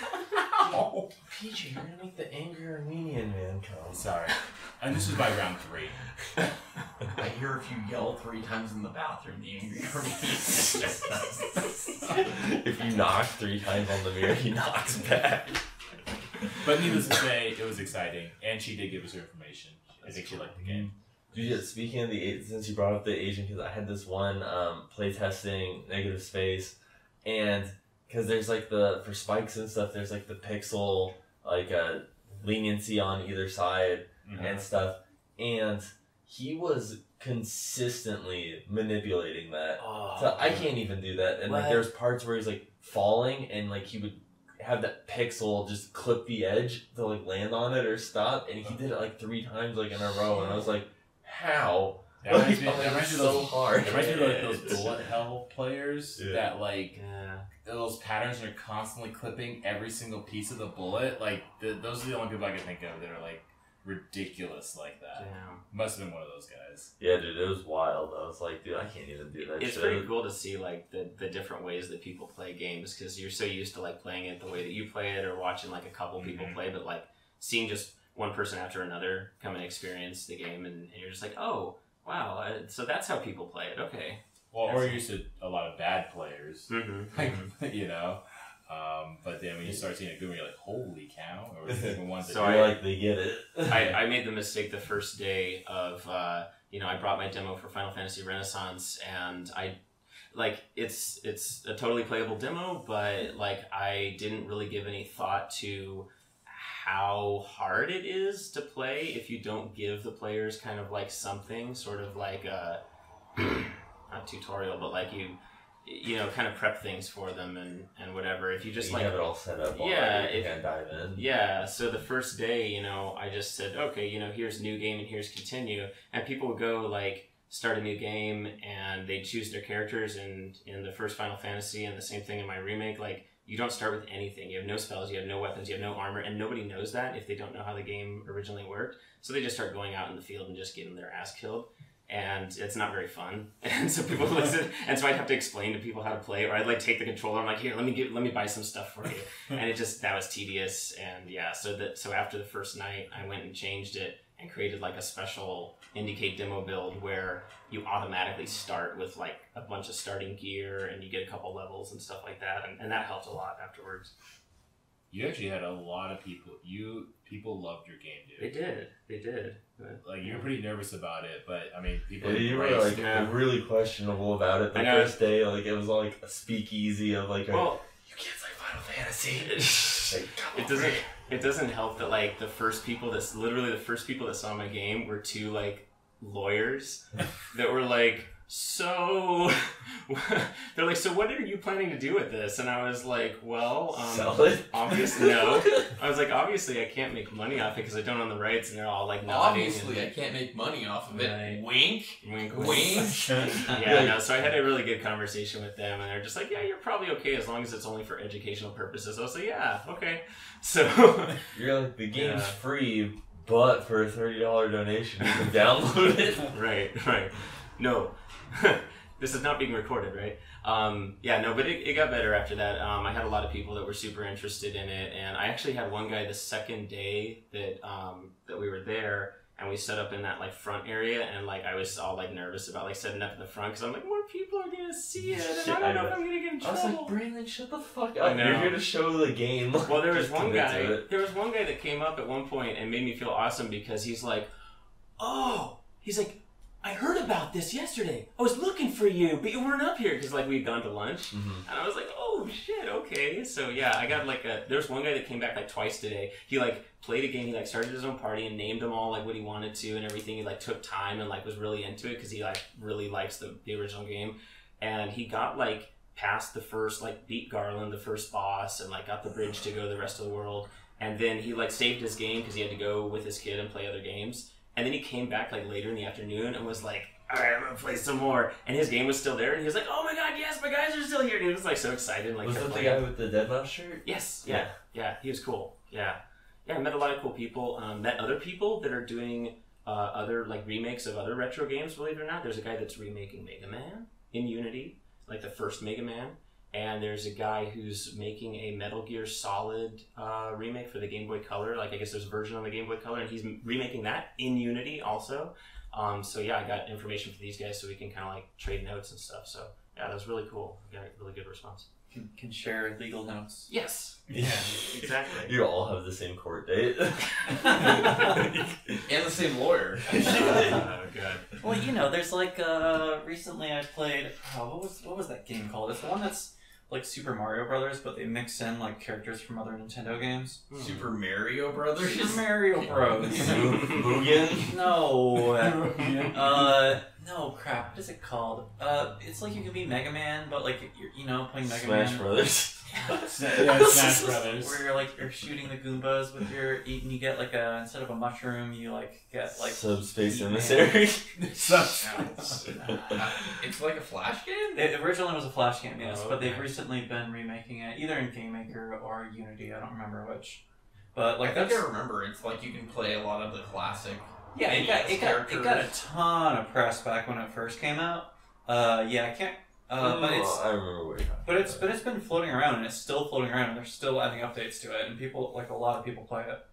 hell? PJ, you're gonna make the angry Armenian man come. I'm sorry. And this is by round three. I hear if you yell three times in the bathroom, the angry army. if you knock three times on the mirror, he knocks back. But needless to say, it was exciting. And she did give us her information. I think she liked the game. Dude, speaking of the since you brought up the Asian, because I had this one um, playtesting negative space, and because there's like the for spikes and stuff, there's like the pixel like uh, leniency on either side Mhm. and stuff, and he was consistently manipulating that. Oh, So I can't even do that. And like there's parts where he's like falling and like he would have that pixel just clip the edge to like land on it or stop and he did it like three times like in a row and I was like, How? That reminds me, that reminds of so those, hard. that reminds me of like those bullet hell players Yeah. that like Yeah. those patterns are constantly clipping every single piece of the bullet. Like the, those are the only people I can think of that are like ridiculous like that. Damn. Must have been one of those guys. Yeah, dude, it was wild. I was like, dude, I can't even do that It's shit. pretty cool to see like the, the different ways that people play games because you're so used to like playing it the way that you play it or watching like a couple people Mhm. play, but like seeing just one person after another come and experience the game and, and you're just like, oh wow, uh, so that's how people play it. Okay. Well, That's- we're used to a lot of bad players, Mm-hmm. like you know. Um, but then when you start seeing a good one, you're like, holy cow! Or even ones that So I I- like they get it. I, I made the mistake the first day of uh, you know I brought my demo for Final Fantasy Renaissance and I like it's it's a totally playable demo but like I didn't really give any thought to how hard it is to play if you don't give the players kind of like something sort of like a not tutorial but like you you know kind of prep things for them and and whatever if you just you like have it all set up. Yeah, if- can dive in. yeah, so the first day, you know, I just said, okay, you know, here's new game and here's continue. And people would go like start a new game and they choose their characters and in the first Final Fantasy and the same thing in my remake, like you don't start with anything. You have no spells, you have no weapons, you have no armor, and nobody knows that if they don't know how the game originally worked. So they just start going out in the field and just getting their ass killed. And it's not very fun. And so people listen, and so I'd have to explain to people how to play, or I'd like take the controller. I'm like, here, let me get, let me buy some stuff for you, and it just that was tedious. And yeah, so that so after the first night, I went and changed it and created like a special Indiecade demo build where you automatically start with like a bunch of starting gear and you get a couple levels and stuff like that, and, and that helped a lot afterwards. You actually had a lot of people. You people loved your game, dude They did, they did. Like you're pretty nervous about it, but I mean, people. Yeah, you were like it. Yeah. really questionable about it the first day. Like it was like a speakeasy of like, a, Well, you can't play Final Fantasy. Like, it over doesn't here. it doesn't help that like the first people that's literally the first people that saw my game were two like lawyers that were like so they're like so what are you planning to do with this and i was like well um Sell it. obviously no i was like obviously i can't make money off it because i don't own the rights and they're all like nodding Obviously, I can't make money off of it. Right. Wink, and wink, wink. yeah, no, so I had a really good conversation with them, and they're just like, "Yeah, you're probably okay as long as it's only for educational purposes." I was like, "Yeah, okay." So, You're like the game's Yeah. free, but for a thirty dollar donation, you can download it. right, right. No, this is not being recorded, right? Um, yeah, no, but it, it got better after that. Um, I had a lot of people that were super interested in it, and I actually had one guy the second day that um, that we were there, and we set up in that like front area, and like I was all like nervous about like setting up in the front because I'm like more people are gonna see it, and Shit, I don't I know if. I'm gonna get in trouble. I was like, Brandon, shut the fuck up. You're here to show the game. Well, there was one guy. There was one guy that came up at one point and made me feel awesome because he's like, "Oh, he's like, I heard about this yesterday. I was looking for you, but you weren't up here because like we'd gone to lunch." Mhm. And I was like, "Oh shit, okay." So yeah, I got like a. There was one guy that came back like twice today. He like played a game. He like started his own party and named them all like what he wanted to and everything. He like took time and like was really into it because he like really likes the the original game. And he got like past the first like beat Garland, the first boss, and like got the bridge to go to the rest of the world. And then he like saved his game because he had to go with his kid and play other games. And then he came back like later in the afternoon and was like, "All right, I'm gonna play some more." And his game was still there, and he was like, "Oh my god, yes, my guys are still here!" And he was like so excited. And, like was that the guy with the dead mouse shirt? Yes, yeah, yeah, he was cool. Yeah, yeah, I met a lot of cool people. Um, met other people that are doing uh, other like remakes of other retro games. Believe it or not, there's a guy that's remaking Mega Man in Unity, like the first Mega Man. And there's a guy who's making a Metal Gear Solid uh, remake for the Game Boy Color. Like I guess there's a version on the Game Boy Color, and he's remaking that in Unity also. Um, so yeah, I got information for these guys so we can kind of like trade notes and stuff. So yeah, that was really cool. Got a really good response. Can, can share legal notes. Yes, Yeah. exactly. You all have the same court date. And the same lawyer. oh god. Well, you know, there's like uh recently I played oh, what was what was that game called? It's the one that's like Super Mario Brothers, but they mix in like characters from other Nintendo games. Super Mario Brothers. Super Mario Bros. Mugen? no. Uh, no crap. What is it called? Uh, it's like you can be Mega Man, but like you're you know playing Mega Smash Man. Brothers. Yeah, Smash Brothers. Where you're like you're shooting the Goombas with your eat, and you get like a instead of a mushroom, you like get like Subspace Eat Emissary. Sucks. it's like a flash game. It originally was a Flash game, yes, Oh, but they've recently been remaking it either in Game Maker or Unity. I don't remember which. But like I think that's I remember. It's like you can play a lot of the classic. yeah, it got it got it got a ton of press back when it first came out. Uh, yeah, I can't. Uh, but it's Oh, I remember what you're talking but it's but it's been floating around and it's still floating around and they're still adding updates to it and people like a lot of people play it.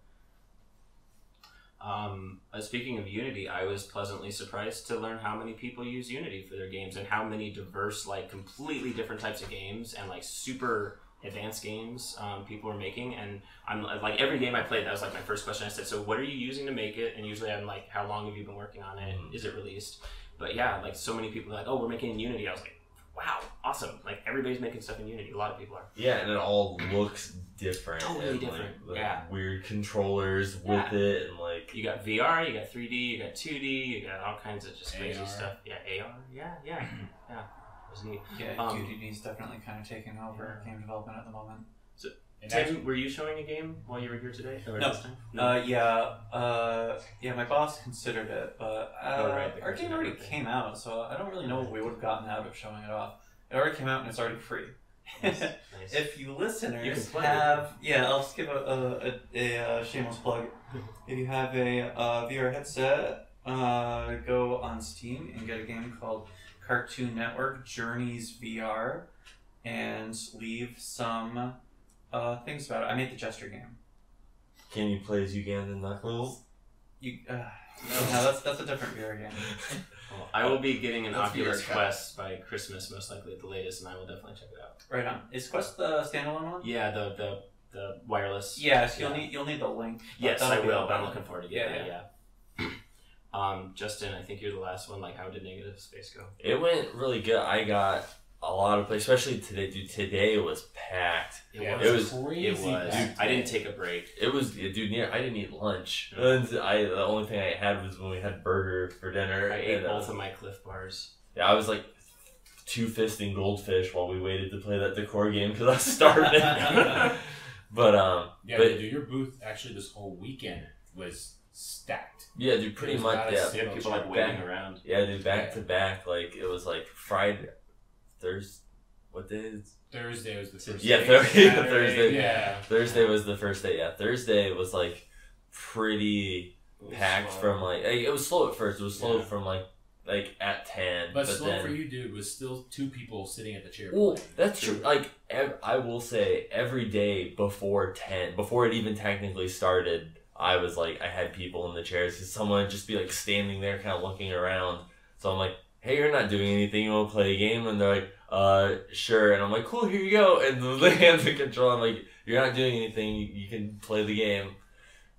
Um, uh, speaking of Unity, I was pleasantly surprised to learn how many people use Unity for their games and how many diverse, like completely different types of games and like super advanced games um, people are making. And I'm like every game I played, that was like my first question. I said, "So what are you using to make it?" And usually I'm like, "How long have you been working on it? Mhm. Is it released?" But yeah, like so many people are like, "Oh, we're making Unity." I was like, "Wow, awesome!" Like everybody's making stuff in Unity. A lot of people are. Yeah, and it all looks different. Totally and, different, Like, like yeah. Weird controllers with Yeah. it, and like You got VR, you got 3D, you got 2D, you got all kinds of just crazy AR. stuff. Yeah, AR. Yeah, yeah, yeah. It was neat. Yeah, Um, Unity's definitely kind of taking over game development at the moment. And Tim, actually, were you showing a game while you were here today? Or No. this? Uh, yeah, uh, yeah. My boss considered it, but uh, Oh, right, our game already came out, so I don't really know what we would have gotten out of showing it off. It already came out and it's already free. nice. nice. if you listeners You have, yeah, I'll just give a, a, a, a, uh shameless plug. If you have a uh, VR headset, uh, go on Steam and get a game called Cartoon Network Journeys VR and leave some uh, things about it. I made the gesture game. Can you play as Ugandan Knuckles? You, uh, no, no, that's that's a different VR game. Well, I will be getting an Let's Oculus. Quest by Christmas, most likely at the latest, and I will definitely check it out. Right on. Is Quest the standalone one? Yeah, the the, the wireless. Yes, you'll Yeah. need you'll need the link. Yes, I will. But I'm looking forward to getting Yeah, that. Yeah. um, Justin, I think you're the last one. Like, how did Negative Space go? It went really good. I got a lot of play, especially today. Dude, today was packed. Yeah, It was- crazy. It was. packed I didn't take a break. It was, dude. Near, I didn't eat lunch. And I the only thing I had was when we had burger for dinner. I ate and, uh, both of my Clif Bars. Yeah, I was like two fisting goldfish while we waited to play that decor game because I was starving. but um, Yeah, but dude, your booth actually this whole weekend was stacked. yeah, dude, pretty much yeah. Yeah, people like waiting back. around. Yeah, dude, back to back. Like it was like Friday, Thursday. What day is Thursday was the first. Yeah, day. Thursday- Saturday, Thursday. Yeah. Thursday was the first day. Yeah, Thursday was like pretty was packed slow. from like it was slow at first. It was slow Yeah. from like like at ten, But, but, slow then for you, dude, was still two people sitting at the chair. Well, playing. that's true. Like ev- I will say, every day before ten, before it even technically started, I was like, I had people in the chairs because someone would just be like standing there, kind of looking around. So I'm like, Hey, you're not doing anything. You want to play a game? And they're like, Uh, sure. And I'm like, Cool, here you go. And they hand the control. I'm like, You're not doing anything. You, can play the game.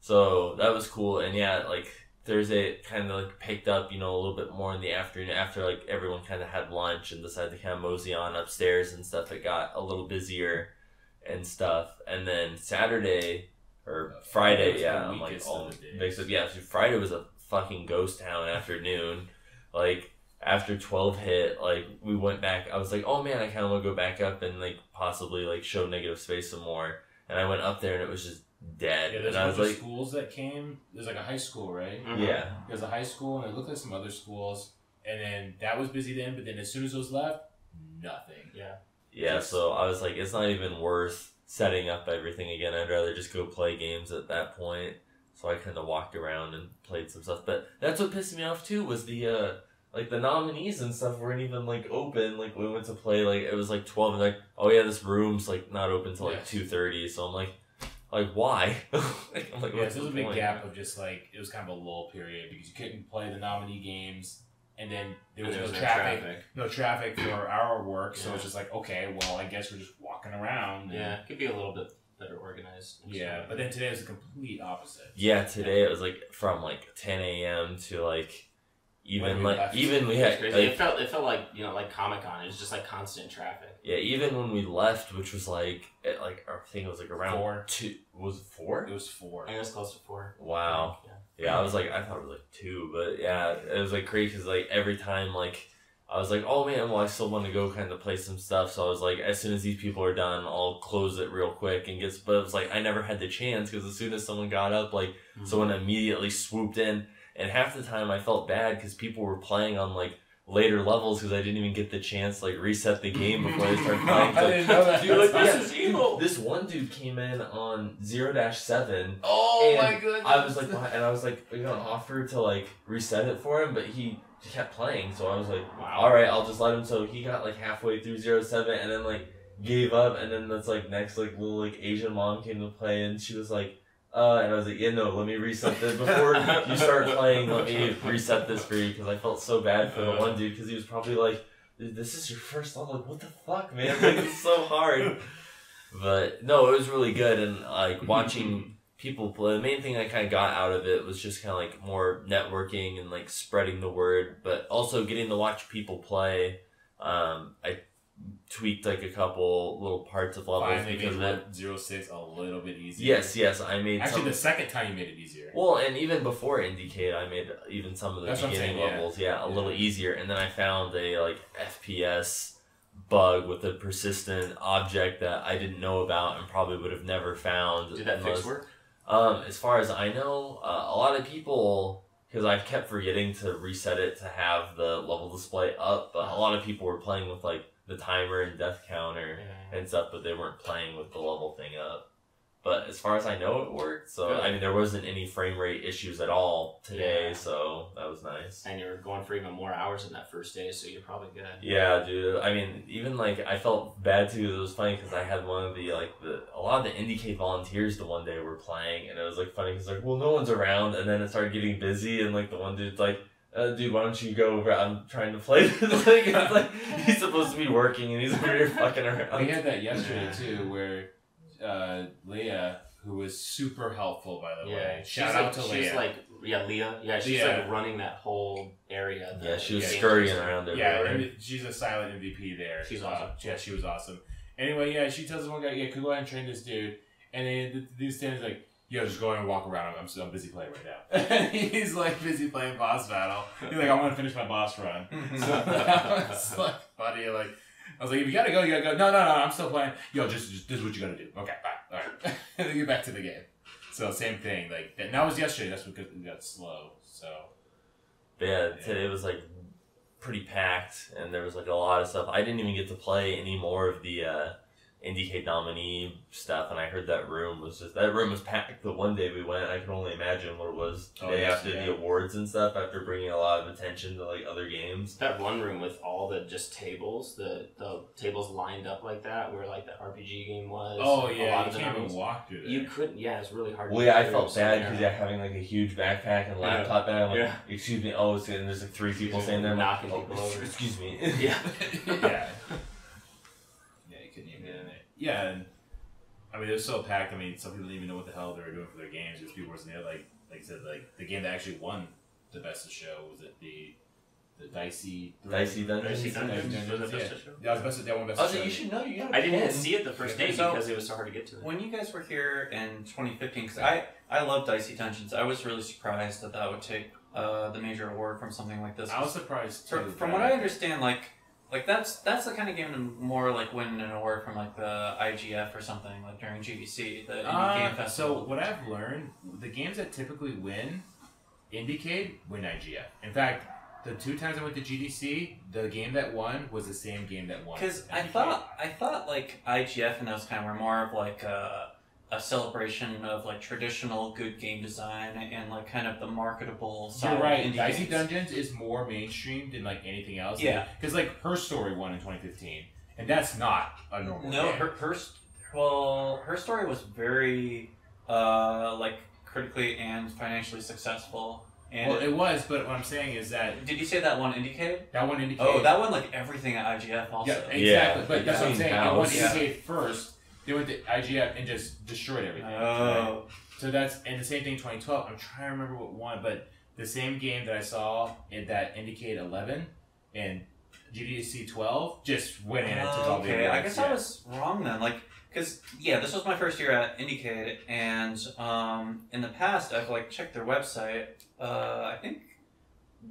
So that was cool. And yeah, like Thursday kind of like picked up, you know, a little bit more in the afternoon after like everyone kind of had lunch and decided to kind of mosey on upstairs and stuff. It got a little busier and stuff. And then Saturday or Uh, Friday yeah, I'm like all mixed up. Yeah, so Friday was a fucking ghost town afternoon. Like after 12 hit, like we went back. I was like, oh man, I kind of want to go back up and like possibly like show negative space some more. And I went up there and it was just dead. Yeah, there's and a I bunch was of like, schools that came. There's like a high school, right? Mhm. yeah. There's a high school, and it looked like some other schools. And then that was busy then, but then as soon as those left, nothing. Yeah. Yeah, Just- so I was like, it's not even worth setting up everything again. I'd rather just go play games at that point. So I kind of walked around and played some stuff. But that's what pissed me off too was the uh like the nominees and stuff weren't even like open. Like we went to play like it was like twelve and like oh yeah this room's like not open till like Yes. two thirty. So I'm like like why? like, I'm like Yeah, what's so there was a the big point? gap of just like it was kind of a lull period because you couldn't play the nominee games, and then there was And no no traffic, no traffic for our work. So Yeah. it's just like okay, well I guess we're just walking around. and- Yeah, could be a little bit better organized. yeah. But then today was the complete opposite. Yeah, today it was like from like ten AM to like When even like left. even we It had crazy. like it felt it felt like you know like Comic Con. It was just like constant traffic. Yeah, even when we left, which was like, at like I think it was like around Four. two. Was it four? It was four. I think it was close to four. Wow. Yeah. Yeah, I was like, I thought it was like two, but yeah, it was like crazy because like every time like I was like, oh man, well I still want to go kind of play some stuff, so I was like, as soon as these people are done, I'll close it real quick and get. But it was like I never had the chance because as soon as someone got up, like Mm-hmm. someone immediately swooped in, and half the time I felt bad because people were playing on like later levels because I didn't even get the chance to, like reset the game before they started playing. I didn't know that. Dude, like, this awesome. is evil. This one dude came in on zero dash seven. Oh And my goodness! I was like, and I was like, we're gonna offer to like reset it for him, but he kept playing. So I was like, Wow. all right, I'll just let him. So he got like halfway through zero seven, and then like gave up, and then that's like next like little like Asian mom came to play, and she was like. Uh, and I was like, yeah, no, let me reset this before you start playing. Let me reset this for you because I felt so bad for the one dude because he was probably like, this is your first level. Like, what the fuck, man? Like, it's so hard. But no, it was really good, and like watching people play. The main thing I kind of got out of it was just kind of like more networking and like spreading the word, but also getting to watch people play. Um, I tweaked like a couple little parts of levels Finally because made of it. one- zero six a little bit easier. Yes, yes, I made Actually, some. the second time you made it easier. Well, and even before Indiecade, I made even some of the That's beginning saying, levels, yeah, a Yeah. little easier. And then I found a like FPS bug with a persistent object that I didn't know about and probably would have never found. Did that fix work? Um, as far as I know, uh, a lot of people because I've kept forgetting to reset it to have the level display up, but a lot of people were playing with like the timer and death counter Yeah. and stuff, but they weren't playing with the level thing up. but as far as I know, it worked. So Good. I mean, there wasn't any frame rate issues at all today, Yeah. so that was nice. And you're going for even more hours in that first day, so you're probably good. Yeah, dude. I mean, even like I felt bad too. It was funny because I had one of the like the a lot of the IndieCade volunteers the one day were playing, and it was like funny because like, well, no one's around, and then it started getting busy, and like the one dude's like. Uh, dude, why don't you go over? I'm trying to play this. like, it's like he's supposed to be working, and he's over here fucking around. We had that yesterday too, where uh, Leah, who was super helpful by the way, she's shout like, out to she's Leah. like yeah, Leah. Yeah, she's Yeah. like running that whole area. the Yeah, she was games scurrying and around yeah, everywhere. and she's a silent MVP there. She's Uh, awesome. yeah, she was awesome. Anyway, yeah, she tells the one guy, "Yeah, could go ahead and train this dude," and then the, the dude stands like. Yo, just go and walk around. I'm, I'm busy playing right now. He's like busy playing boss battle. He's like, I want to finish my boss run. So that was like funny. Like I was like, if you gotta go, you gotta go. No, no, no, I'm still playing. Yo, just, just this is what you gotta do. Okay, bye. All right, and then get back to the game. So same thing. Like that. and that was yesterday. That's because it got slow. So But yeah, today was like pretty packed, and there was like a lot of stuff. I didn't even get to play any more of the uh, IndieCade nominee stuff, and I heard that room was just that room was packed. The one day we went, I can only imagine what it was Oh, today yes, after yeah. the awards and stuff. After bringing a lot of attention to like other games. That one room with all the just tables, the the tables lined up like that, where like the RPG game was. oh a yeah, lot you of can't even walk through there. You couldn't. Yeah, it's really hard. Well, to yeah, I felt bad because there. yeah, having like a huge backpack and Yeah. laptop bag. Like, Yeah. excuse me. Oh, it's, and there's like three people standing there. I'm like, Knocking oh, people over. Excuse me. Yeah. yeah. Yeah, you couldn't even get in there. Yeah, and I mean it was so packed. I mean, some people didn't even know what the hell they were doing for their games. There's people wasn't there. Like, like I said, like the game that actually won the best of show was it the the dicey Dicey Dungeons. Dicey Dungeons Dicey was the yeah. best of show? That was best. That one best. Oh, of so show. you should know. You got. I didn't pin. see it the first day So- because it was so hard to get to it. When you guys were here in 2015, because I I love Dicey Dungeons, I was really surprised that that would take uh, the major award from something like this. I was surprised too. From, from what I understand, like like that's that's the kind of game to more like win an award from like the IGF or something like during GDC, the Indie Uh, Game so what I've learned, the games that typically win Indiecade win IGF. In fact, the two times I went to GDC, the game that won was the same game that won. Because I thought I thought like IGF and those kind of were more of like a, a celebration of like traditional good game design and like kind of the marketable side You're right. indie Dicey games. Dungeons is more mainstream than like anything else. Yeah. Because like her story won in 2015, and that's not a normal. No, game. her her well, her story was very uh like critically and financially successful. And Well, it was, but what I'm saying is that did you say that one indicated? that one indicated. Oh, that one like everything at IGF also. Yeah, exactly. Yeah, but that's what I'm between saying. It won house. Yeah. indicated first. They went to IGF and just destroyed everything. right? Oh, So that's and the same thing. 2012. I'm trying to remember what won, but the same game that I saw in that Indiecade 11 and GDC 12 just went in and took all the okay. I guess yeah. I was wrong then. Like, cause yeah, this was my first year at Indiecade, and um, in the past I've like checked their website. Uh, I think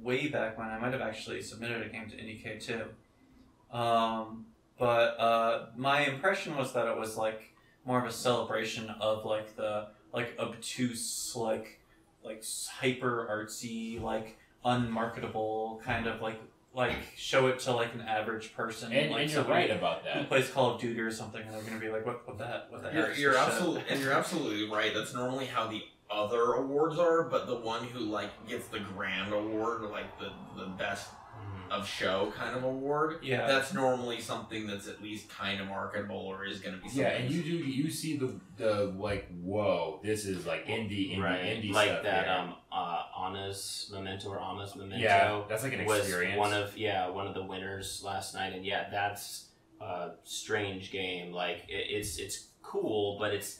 way back when I might have actually submitted a game to Indiecade too. Um, but uh, my impression was that it was like more of a celebration of like the like obtuse like like hyper artsy like unmarketable kind of like like show it to like an average person And, like and you're somebody right about who that. plays Call of Duty or something and they're gonna be like what what that what the You're, heck you're absolutely and you're absolutely right. That's normally how the other awards are, but the one who like gets the grand award, like the the best. Of show kind of award, Yeah. that's normally something that's at least kind of marketable or is going to be. Something Yeah, and you do you see the the like whoa, this is like indie indie right, indie like stuff that here. um uh Anna's Memento or Anna's Memento. yeah, that's like an was experience. one of yeah one of the winners last night, and yeah, that's a strange game. Like it, it's it's cool, but it's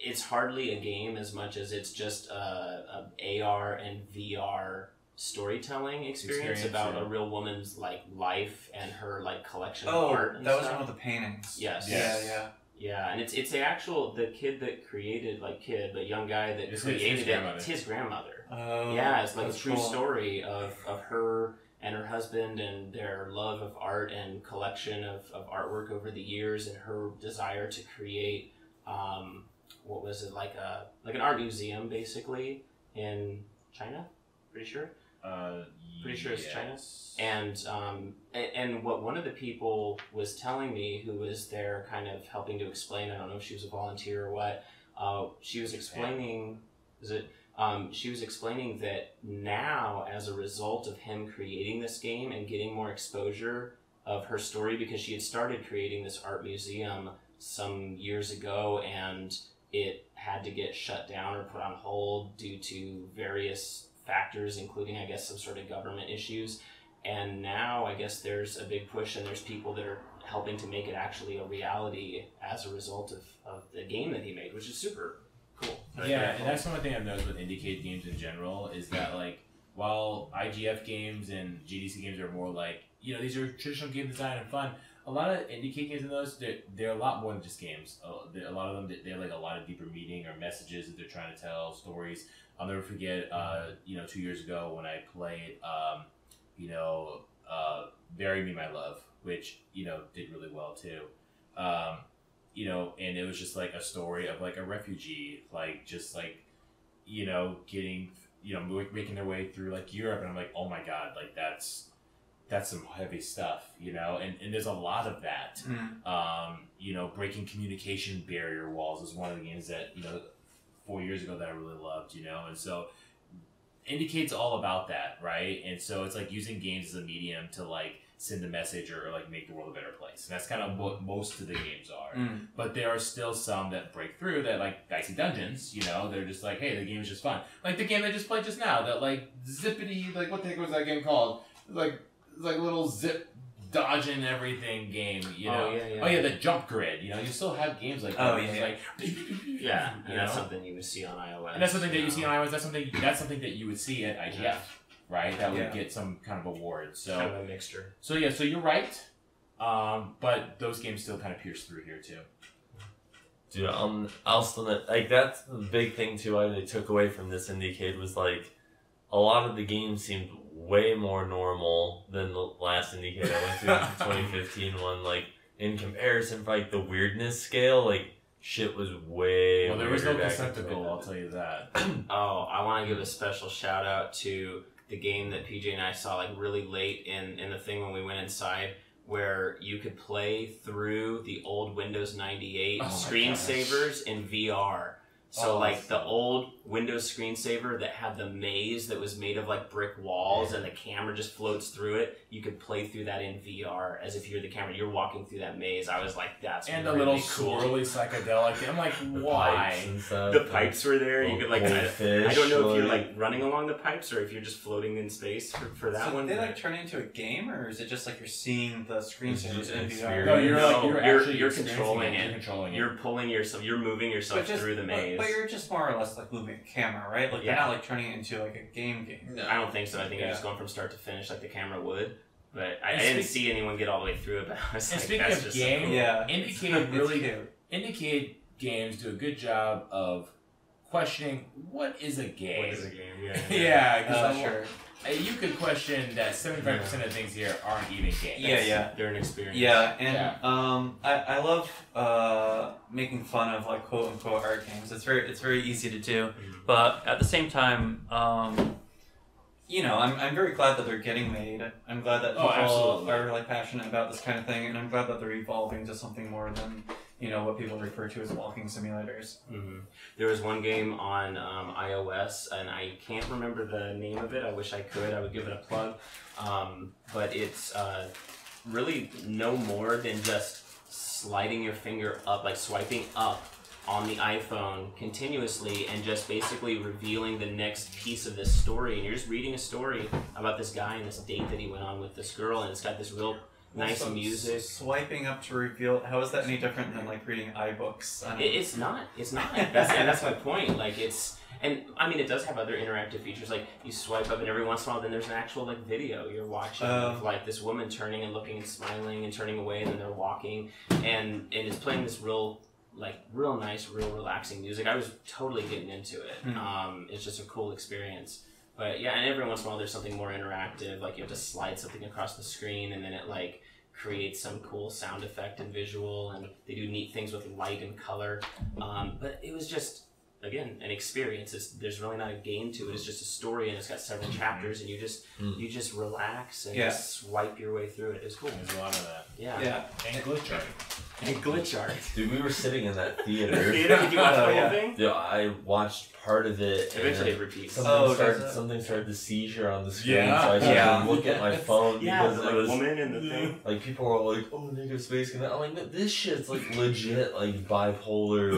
it's hardly a game as much as it's just a, a AR and VR storytelling experience, Experience, about yeah. a real woman's like life and her like collection oh of art. And that was stuff. one of the paintings Yes. Yes. yeah yeah Yeah, and it's it's the actual the kid that created like kid the young guy that It's his- his created it. grandmother. It's his grandmother. oh Yeah, it's like a that's true cool. story of, of her and her husband and their love of art and collection of, of artwork over the years and her desire to create um, what was it like a like an art museum basically in China, pretty sure. Uh, Pretty sure it's China. And um, and, and what one of the people was telling me, who was there, kind of helping to explain. I don't know if she was a volunteer or what. uh, she was explaining. Is it? Um, she was explaining that now, as a result of him creating this game and getting more exposure of her story, because she had started creating this art museum some years ago, and it had to get shut down or put on hold due to various factors, including, I guess, some sort of government issues. And now, I guess there's a big push, and there's people that are helping to make it actually a reality as a result of, of the game that he made, which is super cool. Yeah, very and that's one thing I've noticed with Indiecade games in general is that like while IGF games and GDC games are more like you know these are traditional game design and fun. A lot of Indiecade games in those they're, they're a lot more than just games. A lot of them they- they have like a lot of deeper meaning or messages that they're trying to tell, stories. I'll never forget. Uh, you know, two years ago when I played, um, you know, uh, "Bury Me, My Love," which you know did really well too. Um, you know, and it was just like a story of like a refugee, like just like, you know, getting, you know, making their way through like Europe, and I'm like, oh my god, like that's that's some heavy stuff, you know, and and there's a lot of that. Mm. Um, you know, breaking communication barrier walls is one of the games that you know four years ago that I really loved, you know, and so Indiecade's all about that, right? And so it's like using games as a medium to like send a message or, like make the world a better place. And that's kind of what most of the games are. Mm. But there are still some that break through that like Dicey Dungeons, you know, they're just like, hey, the game is just fun. Like the game I just played just now, that like zippity, like what the heck was that game called? Like like a little zip dodging everything game, you know. Oh, yeah, yeah. Oh yeah, the jump grid. You know, you still have games like that. Oh, yeah, yeah. like yeah, you and that's know? something you would see on iOS. And that's something that you see on iOS. That's something that's something that you would see at IGF, Yeah. right? That would Yeah. get some kind of award. So kind of a mixture. so yeah, so you're right. Um, but those games still kind of pierce through here too. Dude, um, I'll still not, like that's the big thing too. I they took away from this Indiecade was like a lot of the games seemed way more normal than the last Indiecade I went through, the 2015 one. Like in comparison, for like the weirdness scale, like shit was way. Well, there was no weirder back in Conceptible, I'll tell you that. Oh, I want to give a special shout out to the game that PJ and I saw like really late in in the thing when we went inside, where you could play through the old Windows ninety eight Oh my screensavers in VR. So Oh, like the old Windows screensaver that had the maze that was made of like brick walls and the camera just floats through it, you could play through that in VR as if you're the camera. You're walking through that maze. I was like, that's And the really little cool. swirly psychedelic. I'm like, The why? pipes and stuff. The pipes were there. You could like. I, I don't know if you're like running along the pipes or if you're just floating in space for, for that so one. they but- like turn it into a game, or is it just like you're seeing the screensavers just in VR? No, you're No, like you're, you're- actually you're controlling it. it. You're controlling it. You're pulling yourself. You're moving yourself just, through the maze. But, you're just more or less like moving a camera, right? Like Yeah. you're not like turning it into like a game game. No. I don't think so. I think you're Yeah. just going from start to finish like the camera would. But I, I didn't see anyone get all the way through it. But I was And like, speaking that's of just game, so cool. Yeah, Indiecade really- It's cute. Indiecade games do a good job of questioning what is a game. What is a game? Yeah. Yeah, because Uh, sure. You could question that 75% of things here aren't even games. Yeah, yeah. They're an experience. Yeah, and Yeah. um, I, I love uh, making fun of like quote unquote art games. It's very it's very easy to do, Mhm. but at the same time, um, you know, I'm, I'm very glad that they're getting made. I'm glad that Oh, people absolutely. are like passionate about this kind of thing, and I'm glad that they're evolving to something more than you know what people refer to as walking simulators. hmm There was one game on um, iOS, and I can't remember the name of it. I wish I could. I would give it a plug. Um, but it's uh, really no more than just sliding your finger up, like swiping up on the iPhone continuously, and just basically revealing the next piece of this story. And you're just reading a story about this guy and this date that he went on with this girl, and it's got this real nice Also, music. swiping up to reveal. How is that any different than like reading iBooks? It, it's not. It's not. That's and that's my point. Like it's and I mean it does have other interactive features. Like you swipe up and every once in a while then there's an actual like video you're watching Oh. of like this woman turning and looking and smiling and turning away and then they're walking and and it's playing this real like real nice, real relaxing music. I was totally getting into it. Mhm. Um, it's just a cool experience. But yeah, and every once in a while there's something more interactive, like you have to slide something across the screen and then it like creates some cool sound effect and visual and they do neat things with light and color. Um, but it was just again an experience. It's, there's really not a game to it. It's just a story and it's got several chapters and you just Mm. you just relax and Yeah. just swipe your way through it. It was cool. There's a lot of that. Yeah. yeah. And glitch art. glitch art. Dude, we were sitting in that theater. Theater? Did you watch the whole yeah. thing? Dude, I watched part of it. and Eventually then it repeats. Something, Oh, started, does something started to seizure on the screen, Yeah. so I started Yeah. to look at my phone Yeah, because the it like, was woman in the thing. like people were like, "Oh, negative space command." I'm like, "No, "This shit's like legit, like bipolar."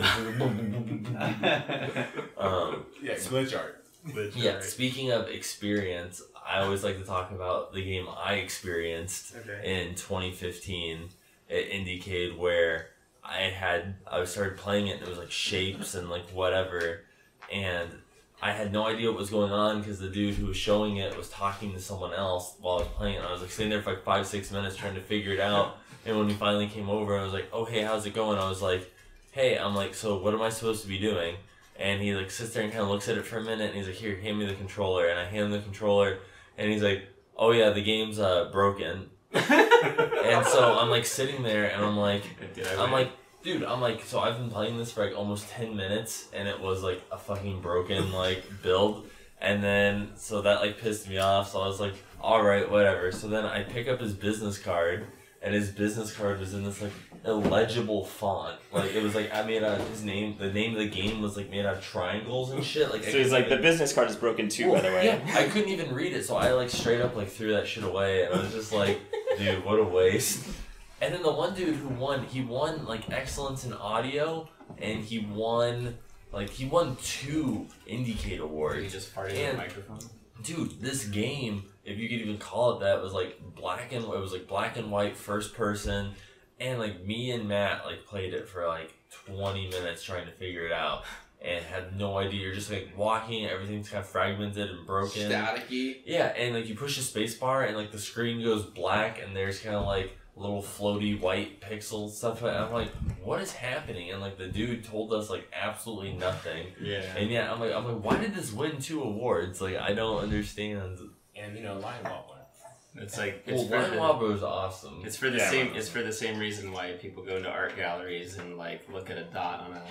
um, Yeah, glitch art. Glitch yeah. Speaking of experience, I always like to talk about the game I experienced Okay. in 2015 at Indiecade where I had I started playing it and it was like shapes and like whatever. And I had no idea what was going on because the dude who was showing it was talking to someone else while I was playing. It. I was like sitting there for like five six minutes trying to figure it out. And when we finally came over I was like oh hey how's it going? I was like hey I'm like so what am I supposed to be doing? And he like sits there and kind of looks at it for a minute and he's like here hand me the controller. And I hand him the controller and he's like oh yeah the game's uh broken and so I'm like sitting there and I'm like, I I'm win? like, dude, I'm like, so I've been playing this for like almost 10 minutes and it was like a fucking broken like build. And then, so that like pissed me off. So I was like, all right, whatever. So then I pick up his business card and his business card was in this like illegible font. Like it was like I made out his name. The name of the game was like made out of triangles and shit. Like So he's couldn't like, the business card is broken too, by the way. yeah, I couldn't even read it, so I like straight up like threw that shit away, and I was just like, dude, what a waste. And then the one dude who won, he won like excellence in audio, and he won like he won two Indiecade you awards. just farted in the microphone. Dude, this game, if you could even call it that, was like black and it was like black and white first person, and like me and Matt like played it for like twenty minutes trying to figure it out. And had no idea. You're just like walking, everything's kind of fragmented and broken. Staticky. Yeah, and like you push the space bar and like the screen goes black and there's kind of like little floaty white pixel stuff. And I'm like, what is happening? And like the dude told us like absolutely nothing. Yeah. And yeah, I'm like, I'm like, why did this win two awards? Like I don't understand. And you know, Lion Wall won. It's like it's Well, for Lion the, Wobber was awesome. it's for the Yeah, same it's for the same reason why people go into art galleries and like look at a dot on a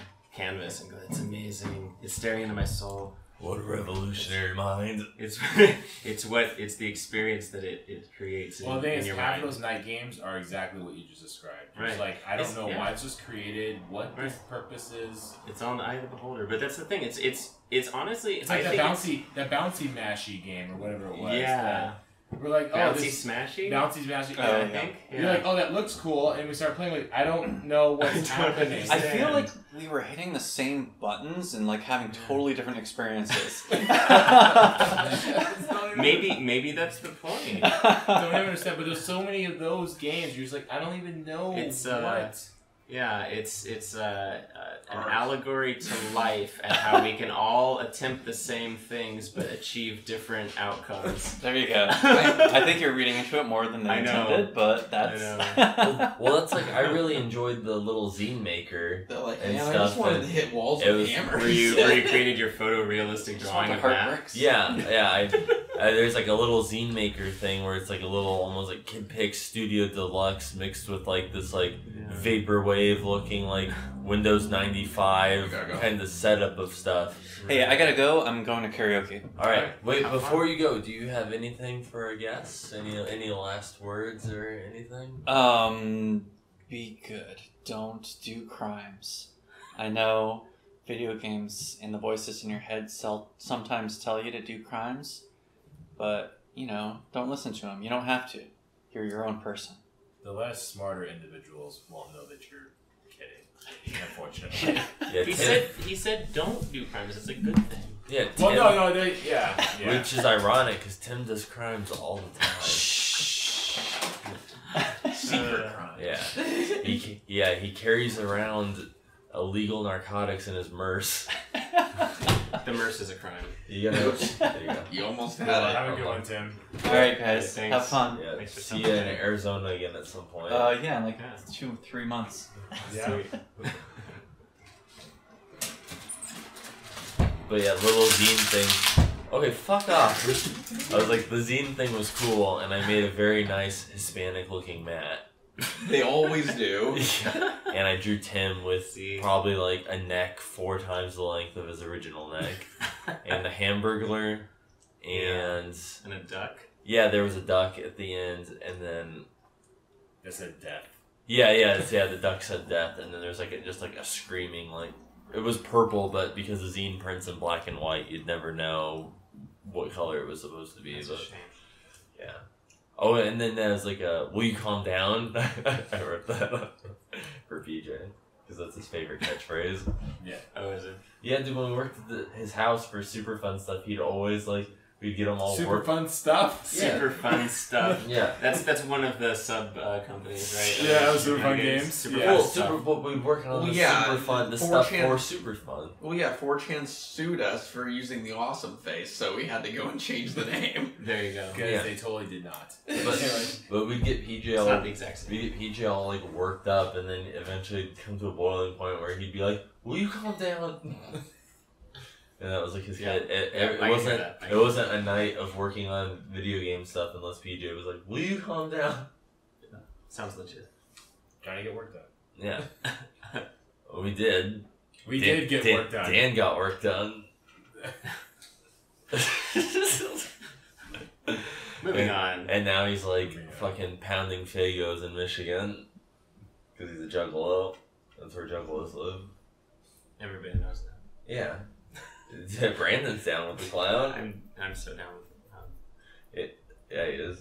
canvas and go, "It's amazing. It's staring into my soul." What a revolutionary mind. It's it's what it's the experience that it, it creates in, Well, the thing in is, your half mind. of those night games are exactly what you just described. It's Right. like I don't It's- know yeah. why it's just created, what Right. its purpose is. It's on the eye of the beholder, but that's the thing. It's it's it's honestly It's like I that bouncy, that bouncy mashy game or whatever it was. yeah, that- we're like, oh, bouncy this smashy. bouncy mashy. Oh, yeah. I yeah. think. You're like, oh, that looks cool, and we start playing. Like, I don't know what's I don't happening. I feel like we were hitting the same buttons and like having totally different experiences. maybe maybe that's the point. don't even understand, but there's so many of those games. You're just like, I don't even know It's, uh, what. Yeah, it's it's uh, uh, an Art. allegory to life and how we can all attempt the same things but achieve different outcomes. there you go. I think you're reading into it more than they I know. intended, but that's. well, well, that's like I really enjoyed the little zine maker. They're like, And man, I just wanted to hit walls with was- hammers. Where you where you created your photorealistic Just drawing of heart that. Yeah, yeah. I, uh, there's like a little zine maker thing where it's like a little almost like Kid Pix Studio Deluxe mixed with like this like vaporwave looking like Windows 95 You gotta go. kind of setup of stuff. Hey, I gotta go. I'm going to karaoke. All right, wait. Have Before you go, do you have anything for a guests? Any any last words or anything? Um, be good. Don't do crimes. I know video games and the voices in your head sel- sometimes tell you to do crimes, but you know, don't listen to them. You don't have to. You're your own person. The less smarter individuals won't know that you're kidding. Unfortunately. Yeah, He Tim- said he said don't do crimes. It's a good thing. yeah. Tim, well, no, no, they, yeah, yeah. Which is ironic because Tim does crimes all the time. Secret Uh, crime. Yeah. He yeah he carries around illegal narcotics in his merce. The merce is a crime. You gotta. there you go. You almost Well, had have a good one, Tim. All right, guys. Thanks. Have fun. Yeah. Thanks for See you in today. Arizona again at some point. Uh, yeah, in like Yeah. two, three months. Yeah. But yeah, little zine thing. Okay, fuck off. I was like, the zine thing was cool, and I made a very nice Hispanic looking mat. They always do. and I drew Tim with See. probably like a neck four times the length of his original neck, and the Hamburglar, and and a duck. yeah, there was a duck at the end, and then That said death. Yeah, yeah, it's, yeah. The duck said death, and then there's like a, just like a screaming like it was purple, but because the zine prints in black and white, you'd never know what color it was supposed to be. That's a but shame. yeah. Oh, and then there's like a "Will you calm down?" I wrote that up for PJ because that's his favorite catchphrase. Yeah. Oh, is it? Yeah, dude. When we worked at the, his house for super fun stuff, he'd always like we'd get them all Super work. fun stuff. Yeah. Super fun stuff. Yeah. That's that's one of the sub uh, companies, right? Yeah, Uh, Super Fun Games. Super Yeah. fun Well, stuff. super, but we working on Well, the yeah, super fun, the 4chan stuff for super fun. Well, yeah, 4chan sued us for using the awesome face, so we had to go and change the name. There you go. Because Yeah. they totally did not. But, but we'd get PJ It's all not the exact same. we get PJ all like worked up, and then eventually come to a boiling point where he'd be like, "Will you calm down?" And that was like his Yeah. kid. It, Yeah, it, I wasn't. It can wasn't a night of working on video game stuff unless PJ was like, "Will you calm down?" Sounds legit. Trying to get work done. Yeah, Well, we did. We Dan- did get Dan- work done. Dan got work done. Moving And- on. And now he's like Yeah. fucking pounding Faygos in Michigan because he's a juggalo. That's where juggalos live. Everybody knows that. Yeah. Brandon's down with the clown. I'm I'm so down with it. Um, Yeah, he is.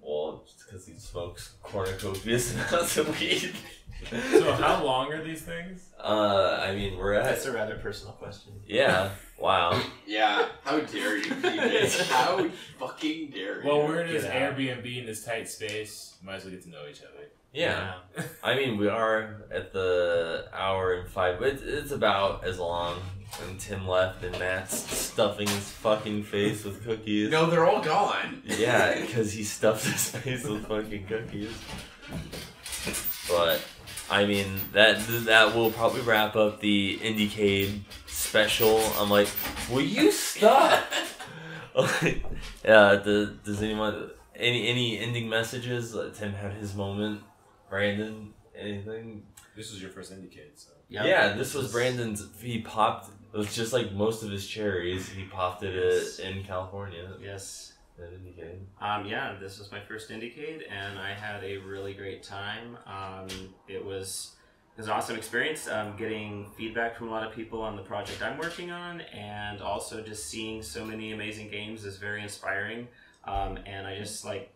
Well, just because he smokes cornucopias amounts of weed. So how long are these things? Uh, I mean, we're at. that's a rather personal question. Yeah. Wow. Yeah, how dare you, How fucking dare you? Well, we're in this Airbnb in this tight space. Might as well get to know each other. Yeah. I mean, we are at the hour and five, but it's, it's about as long. And Tim left, and Matt's stuffing his fucking face with cookies. No, they're all gone. Yeah, because he stuffed his face with fucking cookies. But I mean, that that will probably wrap up the Indiecade special. I'm like, will you stop? yeah. The, does anyone any any ending messages? Let Tim have his moment. Brandon, anything? This was your first Indiecade, so. Yep. Yeah, this was Brandon's. He popped. It was just like most of his cherries. He popped it Yes. in California. Yes. That Indiecade. Um, yeah, this was my first Indiecade, and I had a really great time. Um, it was it was an awesome experience. Um, getting feedback from a lot of people on the project I'm working on, and also just seeing so many amazing games is very inspiring. Um, and I just like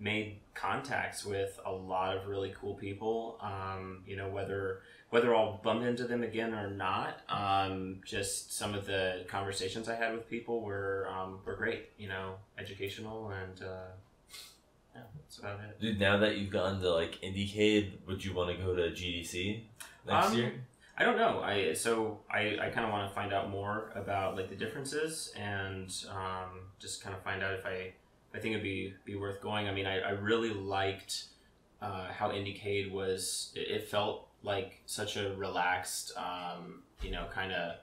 made contacts with a lot of really cool people. Um, you know, whether whether I'll bump into them again or not, um, just some of the conversations I had with people were um, were great. You know, educational and uh, yeah, that's about it. Dude, now that you've gotten to like Indiecade, would you want to go to GDC next Um, year? I don't know. I so I, I kind of want to find out more about like the differences and um, just kind of find out if I I think it'd be be worth going. I mean, I, I really liked uh, how Indiecade was. It, it felt like such a relaxed, um, you know, kind of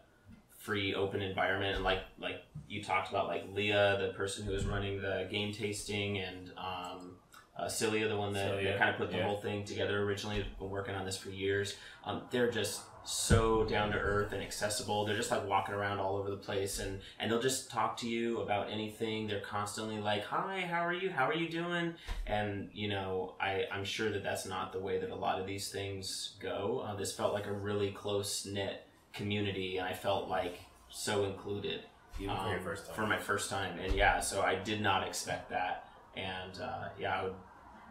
free, open environment, and like like you talked about, like Leah, the person who was running the game tasting, and um, uh, Celia, the one that, that kind of put the yeah. whole thing together originally. Been working on this for years. Um, they're just so down to earth and accessible. They're just like walking around all over the place, and and they'll just talk to you about anything. They're constantly like, "Hi, how are you? How are you doing?" And you know, I I'm sure that that's not the way that a lot of these things go. Uh, this felt like a really close knit community, and I felt like so included for um, time. for my first time, and yeah, so I did not expect that, and uh, yeah, I would.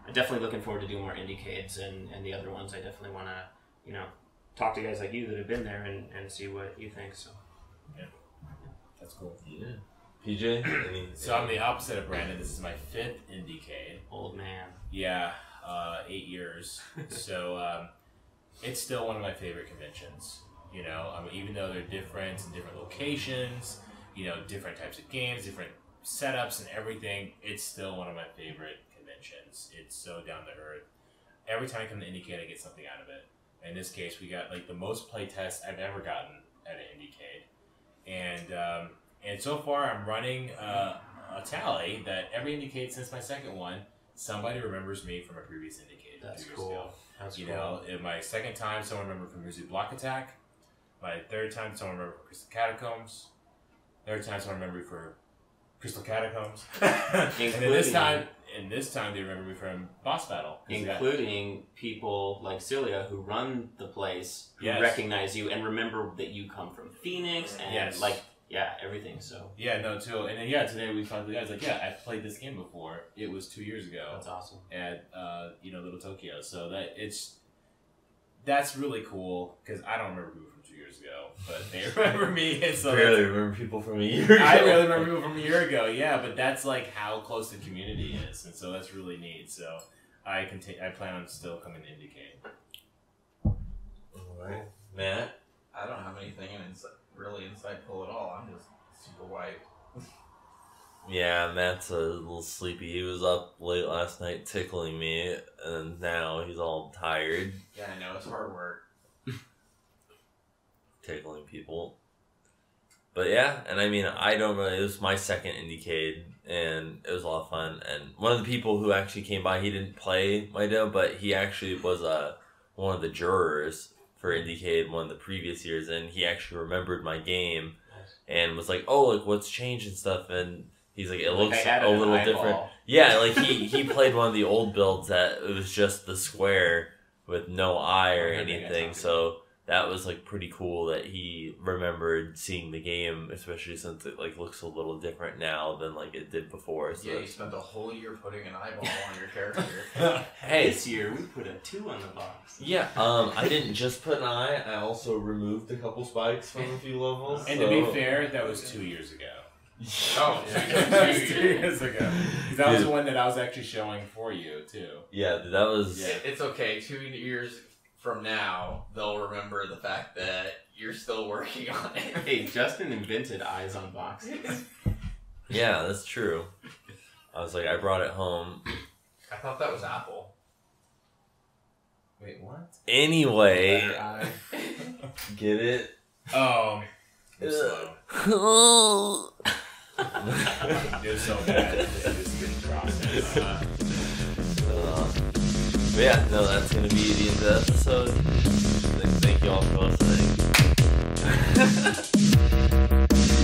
I'm definitely looking forward to doing more Indiecades and, and the other ones. I definitely want to, you know, talk to guys like you that have been there and, and see what you think. So yeah, That's cool. Yeah. PJ? Any, So I'm the opposite of Brandon. This is my fifth indiecade. old man. Yeah, uh, eight years. so um, it's still one of my favorite conventions. You know, I mean, even though they're different in different locations, you know, different types of games, different setups, and everything, it's still one of my favorite conventions. It's so down to earth. Every time I come to Indiecade, I get something out of it. In this case, we got like the most playtests I've ever gotten at an Indiecade, and um, and so far I'm running uh, a tally that every Indiecade since my second one somebody remembers me from a previous Indiecade. That's cool. ago. That's You cool. know, in my second time, someone remembered from Music Block Attack. My third time, someone remembered from Crystal Catacombs. Third time, someone remembered for Crystal Catacombs. and then this time, and this time they remember me from Boss battle, including people like Celia who run the place who Yes. recognize you and remember that you come from Phoenix and Yes. like yeah everything. So Yeah, no, too. And then yeah, today we found the guys like, yeah, I played this game before. It was two years ago that's awesome. at uh, you know Little Tokyo. So that it's that's really cool because I don't remember people from two years ago, but they remember me. And so barely remember people from a year ago. I really remember people from a year ago. Yeah, but that's like how close the community is, and so that's really neat. So I can ta- I plan on still coming to Indiecade. Alright. Matt? I don't have anything insi- really insightful at all. I'm just super white. Yeah, Matt's a little sleepy. He was up late last night tickling me, and now he's all tired Yeah, I know it's hard work. Tickling people. But yeah, and I mean, I don't really. It was my second Indiecade, and it was a lot of fun. And one of the people who actually came by, he didn't play my demo, but he actually was uh, one of the jurors for Indiecade one of the previous years, and he actually remembered my game and was like, "Oh, like what's changed and stuff." And he's like, "It Like, looks a little different." Yeah, like he he played one of the old builds that it was just the square with no eye or I think I anything. So that was like pretty cool that he remembered seeing the game, especially since it like looks a little different now than like it did before. So Yeah, you spent a whole year putting an eyeball on your character. hey, This year we put a two on the box. yeah, um, I didn't just put an eye. I also removed a couple spikes from a few levels. And to be fair, that was two years ago. oh, that was two years ago. 'Cause That was the one that I was actually showing for you too. yeah, that was Yeah. It's okay. Two years from now, they'll remember the fact that you're still working on it. Hey, Justin invented eyes on boxes. yeah, that's true. I was like, I brought it home. I thought that was Apple. Wait, what? Anyway, get it? Oh, I'm slow. It was so bad. This didn't process. Uh, but yeah, no, that's gonna be the end of the episode. Thank you all for listening.